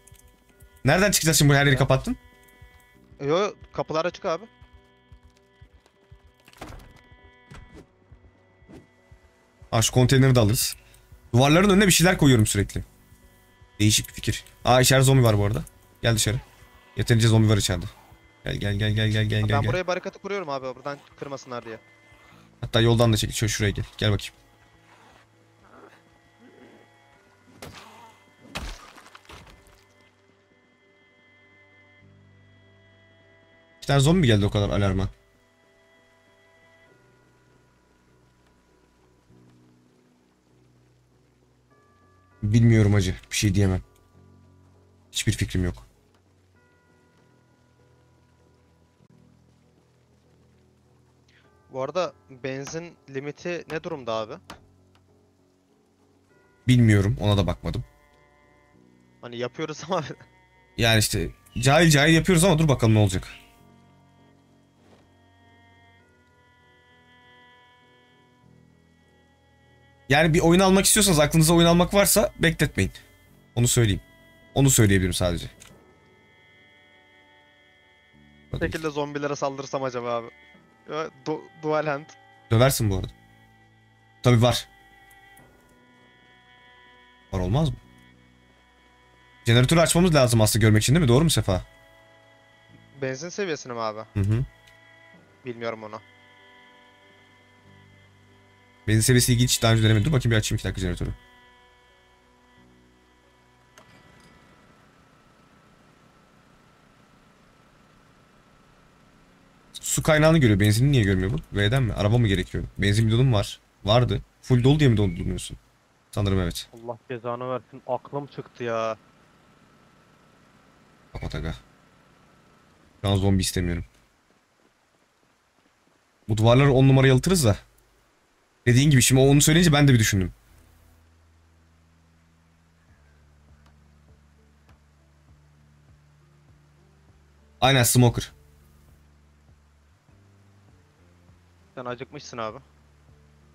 Speaker 1: Nereden çıkacağız şimdi bu her yeri kapattın?
Speaker 4: Yo yo kapılar açık abi.
Speaker 1: Şu konteyneri de alırız. Duvarların önüne bir şeyler koyuyorum sürekli. Değişik bir fikir. Aa içeride zombi var bu arada. Gel dışarı. Yeterince zombi var içeride. Gel gel gel gel gel gel
Speaker 4: ben
Speaker 1: gel. gel.
Speaker 4: buraya barikatı kuruyorum abi buradan kırmasınlar diye.
Speaker 1: Hatta yoldan da çekil. Şöyle şuraya gel. Gel bakayım. Bir tane zombi geldi o kadar alarma. Bilmiyorum acı. Bir şey diyemem. Hiçbir fikrim yok.
Speaker 4: Bu arada benzin limiti ne durumda abi?
Speaker 1: Bilmiyorum. Ona da bakmadım.
Speaker 4: Hani yapıyoruz ama
Speaker 1: Yani işte cahil cahil yapıyoruz ama dur bakalım ne olacak. Yani bir oyun almak istiyorsanız aklınıza oyun almak varsa bekletmeyin. Onu söyleyeyim. Onu söyleyebilirim sadece.
Speaker 4: bu şekilde zombilere saldırırsam acaba abi. Du- dual hand.
Speaker 1: Döversin bu arada. Tabi var. Var olmaz mı? Jeneratörü açmamız lazım aslında görmek için değil mi? Doğru mu Sefa?
Speaker 4: Benzin seviyesini mi abi?
Speaker 1: Hı hı.
Speaker 4: Bilmiyorum onu.
Speaker 1: Benzin seviyesi ilginç daha önce denemedim. Dur bakayım bir açayım iki dakika jeneratörü. Su kaynağını görüyor. Benzinini niye görmüyor bu? V'den mi? Araba mı gerekiyor? Benzin bidonum var. Vardı. Full dolu diye mi dolduruyorsun? Sanırım evet.
Speaker 4: Allah cezanı versin. Aklım çıktı ya.
Speaker 1: Kapat aga. Şu an zombi istemiyorum. Bu duvarları 10 numara yalıtırız da. Dediğin gibi şimdi onu söyleyince ben de bir düşündüm. Aynen smoker.
Speaker 4: Sen acıkmışsın abi.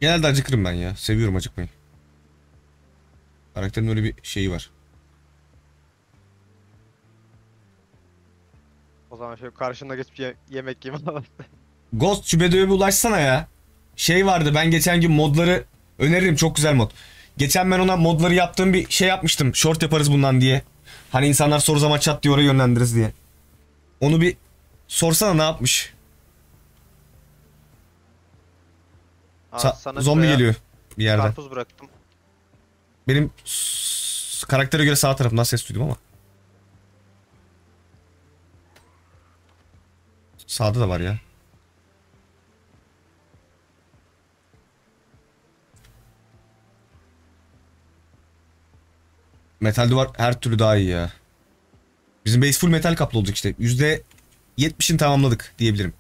Speaker 1: Genelde acıkırım ben ya. Seviyorum acıkmayı. Karakterin öyle bir şeyi var.
Speaker 4: O zaman şöyle karşında geçip ye- yemek yiyeyim.
Speaker 1: Ghost şu Bedo'ya bir ulaşsana ya. Şey vardı ben geçen gün modları öneririm çok güzel mod. Geçen ben ona modları yaptığım bir şey yapmıştım. Short yaparız bundan diye. Hani insanlar soru zaman chat diye oraya yönlendiririz diye. Onu bir sorsana ne yapmış.
Speaker 4: Aa,
Speaker 1: Sa-
Speaker 4: sana
Speaker 1: zombi
Speaker 4: şuraya
Speaker 1: geliyor bir yerden.
Speaker 4: Karpuz bıraktım.
Speaker 1: Benim karaktere göre sağ tarafından ses duydum ama. Sağda da var ya. Metal duvar her türlü daha iyi ya. Bizim base full metal kaplı olacak işte. Yüzde 70'ini tamamladık diyebilirim.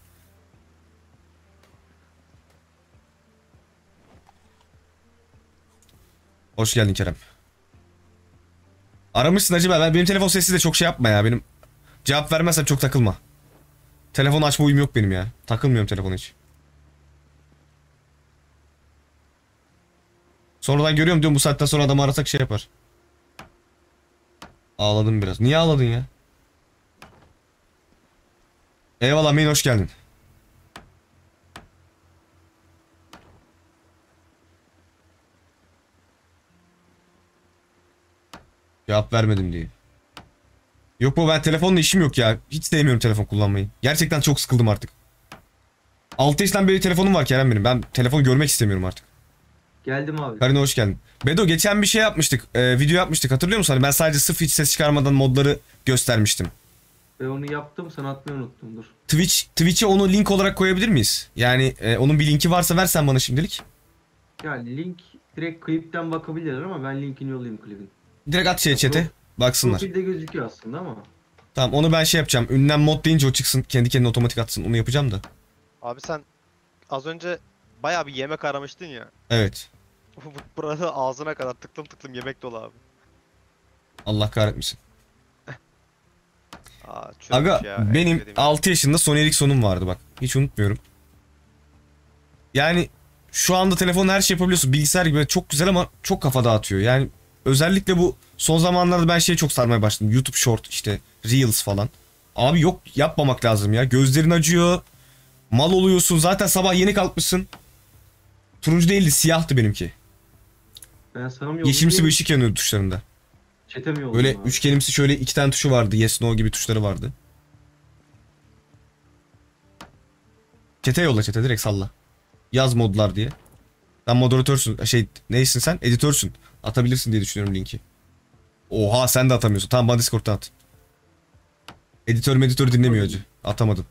Speaker 1: Hoş geldin Kerem. Aramışsın acaba ben benim telefon sesi de çok şey yapma ya benim cevap vermezsem çok takılma. Telefon açma uyum yok benim ya. Takılmıyorum telefona hiç. Sonradan görüyorum diyorum bu saatten sonra adamı arasak şey yapar. Ağladım biraz. Niye ağladın ya? Eyvallah Min hoş geldin. Cevap vermedim diye. Yok bu ben telefonla işim yok ya. Hiç sevmiyorum telefon kullanmayı. Gerçekten çok sıkıldım artık. 6 yaşından beri telefonum var Kerem benim. Ben telefon görmek istemiyorum artık.
Speaker 2: Geldim abi.
Speaker 1: Karine hoş geldin. Bedo geçen bir şey yapmıştık. e, video yapmıştık hatırlıyor musun? Hani ben sadece sırf hiç ses çıkarmadan modları göstermiştim.
Speaker 2: Ve onu yaptım sana atmayı unuttum dur.
Speaker 1: Twitch Twitch'e onu link olarak koyabilir miyiz? Yani e, onun bir linki varsa versen bana şimdilik.
Speaker 2: Ya link direkt klipten bakabilirler ama ben linkini yollayayım klibin.
Speaker 1: Direkt at şey chat'e baksınlar.
Speaker 2: Profilde gözüküyor aslında ama.
Speaker 1: Tamam onu ben şey yapacağım. Ünlem mod deyince o çıksın. Kendi kendine otomatik atsın. Onu yapacağım da.
Speaker 4: Abi sen az önce bayağı bir yemek aramıştın ya.
Speaker 1: Evet.
Speaker 4: Burada ağzına kadar tıklım tıklım yemek dolu abi.
Speaker 1: Allah kahretmesin.
Speaker 4: Aa,
Speaker 1: Aga
Speaker 4: ya, en
Speaker 1: benim
Speaker 4: sevdiğim
Speaker 1: 6 yaşında Sony Ericsson'um vardı bak. Hiç unutmuyorum. Yani şu anda telefonla her şey yapabiliyorsun. Bilgisayar gibi çok güzel ama çok kafa dağıtıyor. Yani özellikle bu son zamanlarda ben şeye çok sarmaya başladım. YouTube Short işte Reels falan. Abi yok yapmamak lazım ya. Gözlerin acıyor. Mal oluyorsun. Zaten sabah yeni kalkmışsın. Turuncu değildi siyahtı benimki.
Speaker 2: Ben yollayayım?
Speaker 1: Yeşimsi bir ışık yanıyordu tuşlarında.
Speaker 2: Çete mi yollayayım
Speaker 1: Böyle
Speaker 2: abi?
Speaker 1: üçgenimsi şöyle iki tane tuşu vardı. Yes no gibi tuşları vardı. Çete yolla çete direkt salla. Yaz modlar diye. Sen moderatörsün. Şey neysin sen? Editörsün. Atabilirsin diye düşünüyorum linki. Oha sen de atamıyorsun. Tamam bana Discord'dan at. Editör meditör dinlemiyor acı. Atamadım.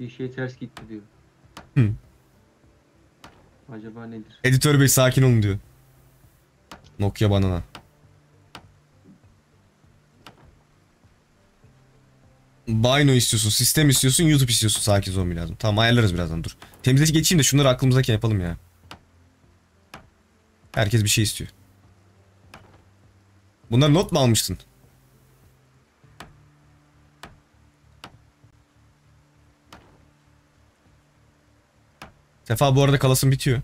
Speaker 2: Bir şey ters gitti diyor.
Speaker 1: Hı.
Speaker 2: Acaba nedir?
Speaker 1: Editör bey sakin olun diyor. Nokia banana. Bino istiyorsun, sistem istiyorsun, YouTube istiyorsun. Sakin zombi lazım. Tamam ayarlarız birazdan dur. Temizleyici geçeyim de şunları aklımızdayken yapalım ya. Herkes bir şey istiyor. Bunları not mu almıştın? Sefa bu arada kalasın bitiyor.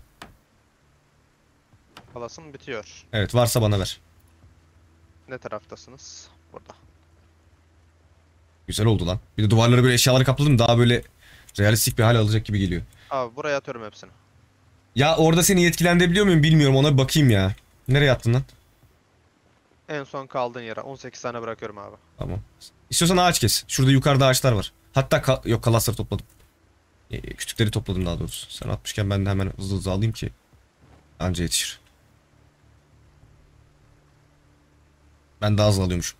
Speaker 4: Kalasım bitiyor.
Speaker 1: Evet varsa bana ver.
Speaker 4: Ne taraftasınız? Burada.
Speaker 1: Güzel oldu lan. Bir de duvarları böyle eşyaları kapladım daha böyle realistik bir hal alacak gibi geliyor.
Speaker 4: Abi buraya atıyorum hepsini.
Speaker 1: Ya orada seni yetkilendirebiliyor muyum bilmiyorum ona bir bakayım ya. Nereye attın lan?
Speaker 4: En son kaldığın yere 18 tane bırakıyorum abi.
Speaker 1: Tamam. İstiyorsan ağaç kes. Şurada yukarıda ağaçlar var. Hatta ka- yok kalasları topladım. Ee, kütükleri topladım daha doğrusu. Sen atmışken ben de hemen hızlı hızlı alayım ki anca yetişir. Ben daha hızlı alıyormuşum.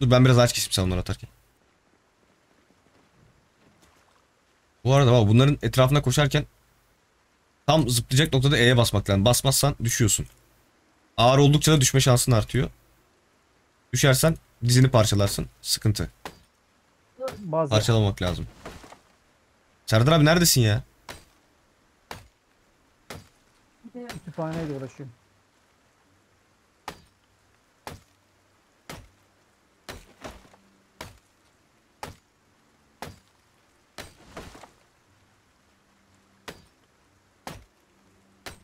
Speaker 1: Dur ben biraz ağaç keseyim sen onları atarken. Bu arada bak bunların etrafına koşarken tam zıplayacak noktada E'ye basmak lazım. Basmazsan düşüyorsun. Ağır oldukça da düşme şansın artıyor. Düşersen dizini parçalarsın. Sıkıntı.
Speaker 3: Bazı
Speaker 1: Parçalamak lazım. Serdar abi neredesin ya?
Speaker 3: kütüphaneyle uğraşıyorum.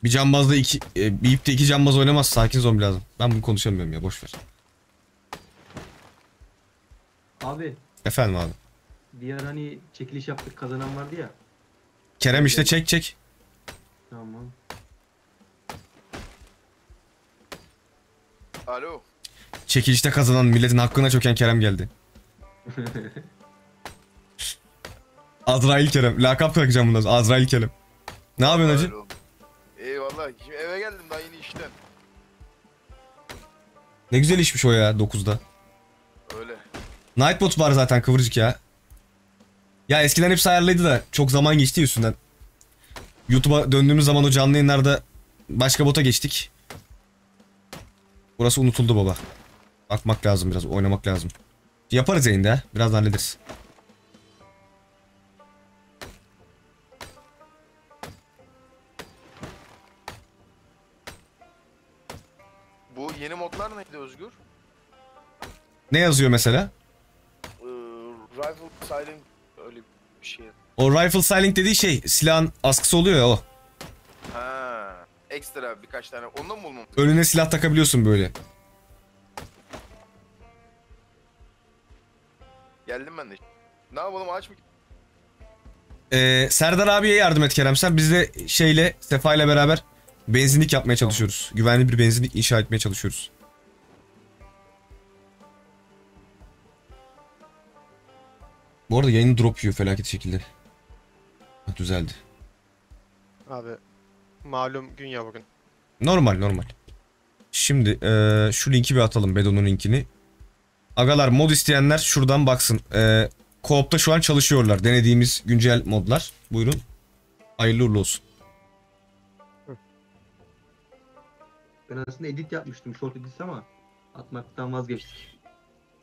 Speaker 1: Bir cambazda iki, e, bir ipte iki cambaz oynamaz. Sakin zombi lazım. Ben bunu konuşamıyorum ya boş ver.
Speaker 2: Abi
Speaker 1: Efendim abi.
Speaker 2: diğer hani çekiliş yaptık kazanan vardı ya.
Speaker 1: Kerem işte çek çek.
Speaker 2: Tamam.
Speaker 5: Alo.
Speaker 1: Çekilişte kazanan milletin hakkına çöken Kerem geldi. Azrail Kerem. Lakap takacağım bundan sonra. Azrail Kerem. Ne yapıyorsun hacı?
Speaker 5: Alo. Eyvallah. Şimdi eve geldim daha yeni işten.
Speaker 1: Ne güzel işmiş o ya 9'da. Nightbot var zaten kıvırcık ya. Ya eskiden hepsi ayarlıydı da çok zaman geçti üstünden. YouTube'a döndüğümüz zaman o canlı yayınlarda başka bota geçtik. Burası unutuldu baba. Bakmak lazım biraz, oynamak lazım. Yaparız yayında ya. Birazdan hallederiz.
Speaker 5: Bu yeni modlar neydi Özgür?
Speaker 1: Ne yazıyor mesela?
Speaker 5: Rifle Silent öyle bir şey.
Speaker 1: O rifle silencing dediği şey silahın askısı oluyor ya o.
Speaker 5: Ha. Ekstra birkaç tane. Ondan mı bulmam?
Speaker 1: Önüne silah takabiliyorsun böyle.
Speaker 5: Geldim ben de. Ne yapalım ağaç mı?
Speaker 1: Ee, Serdar abiye yardım et Kerem sen. Biz de şeyle Sefa ile beraber benzinlik yapmaya çalışıyoruz. Güvenli bir benzinlik inşa etmeye çalışıyoruz. Bu arada yayın drop yiyor felaket şekilde. Ha, düzeldi.
Speaker 4: Abi malum gün ya bugün.
Speaker 1: Normal normal. Şimdi eee, şu linki bir atalım Bedo'nun linkini. Agalar mod isteyenler şuradan baksın. Eee Co-op'ta şu an çalışıyorlar. Denediğimiz güncel modlar. Buyurun. Hayırlı uğurlu olsun.
Speaker 2: Ben aslında edit yapmıştım short edit ama atmaktan vazgeçtik.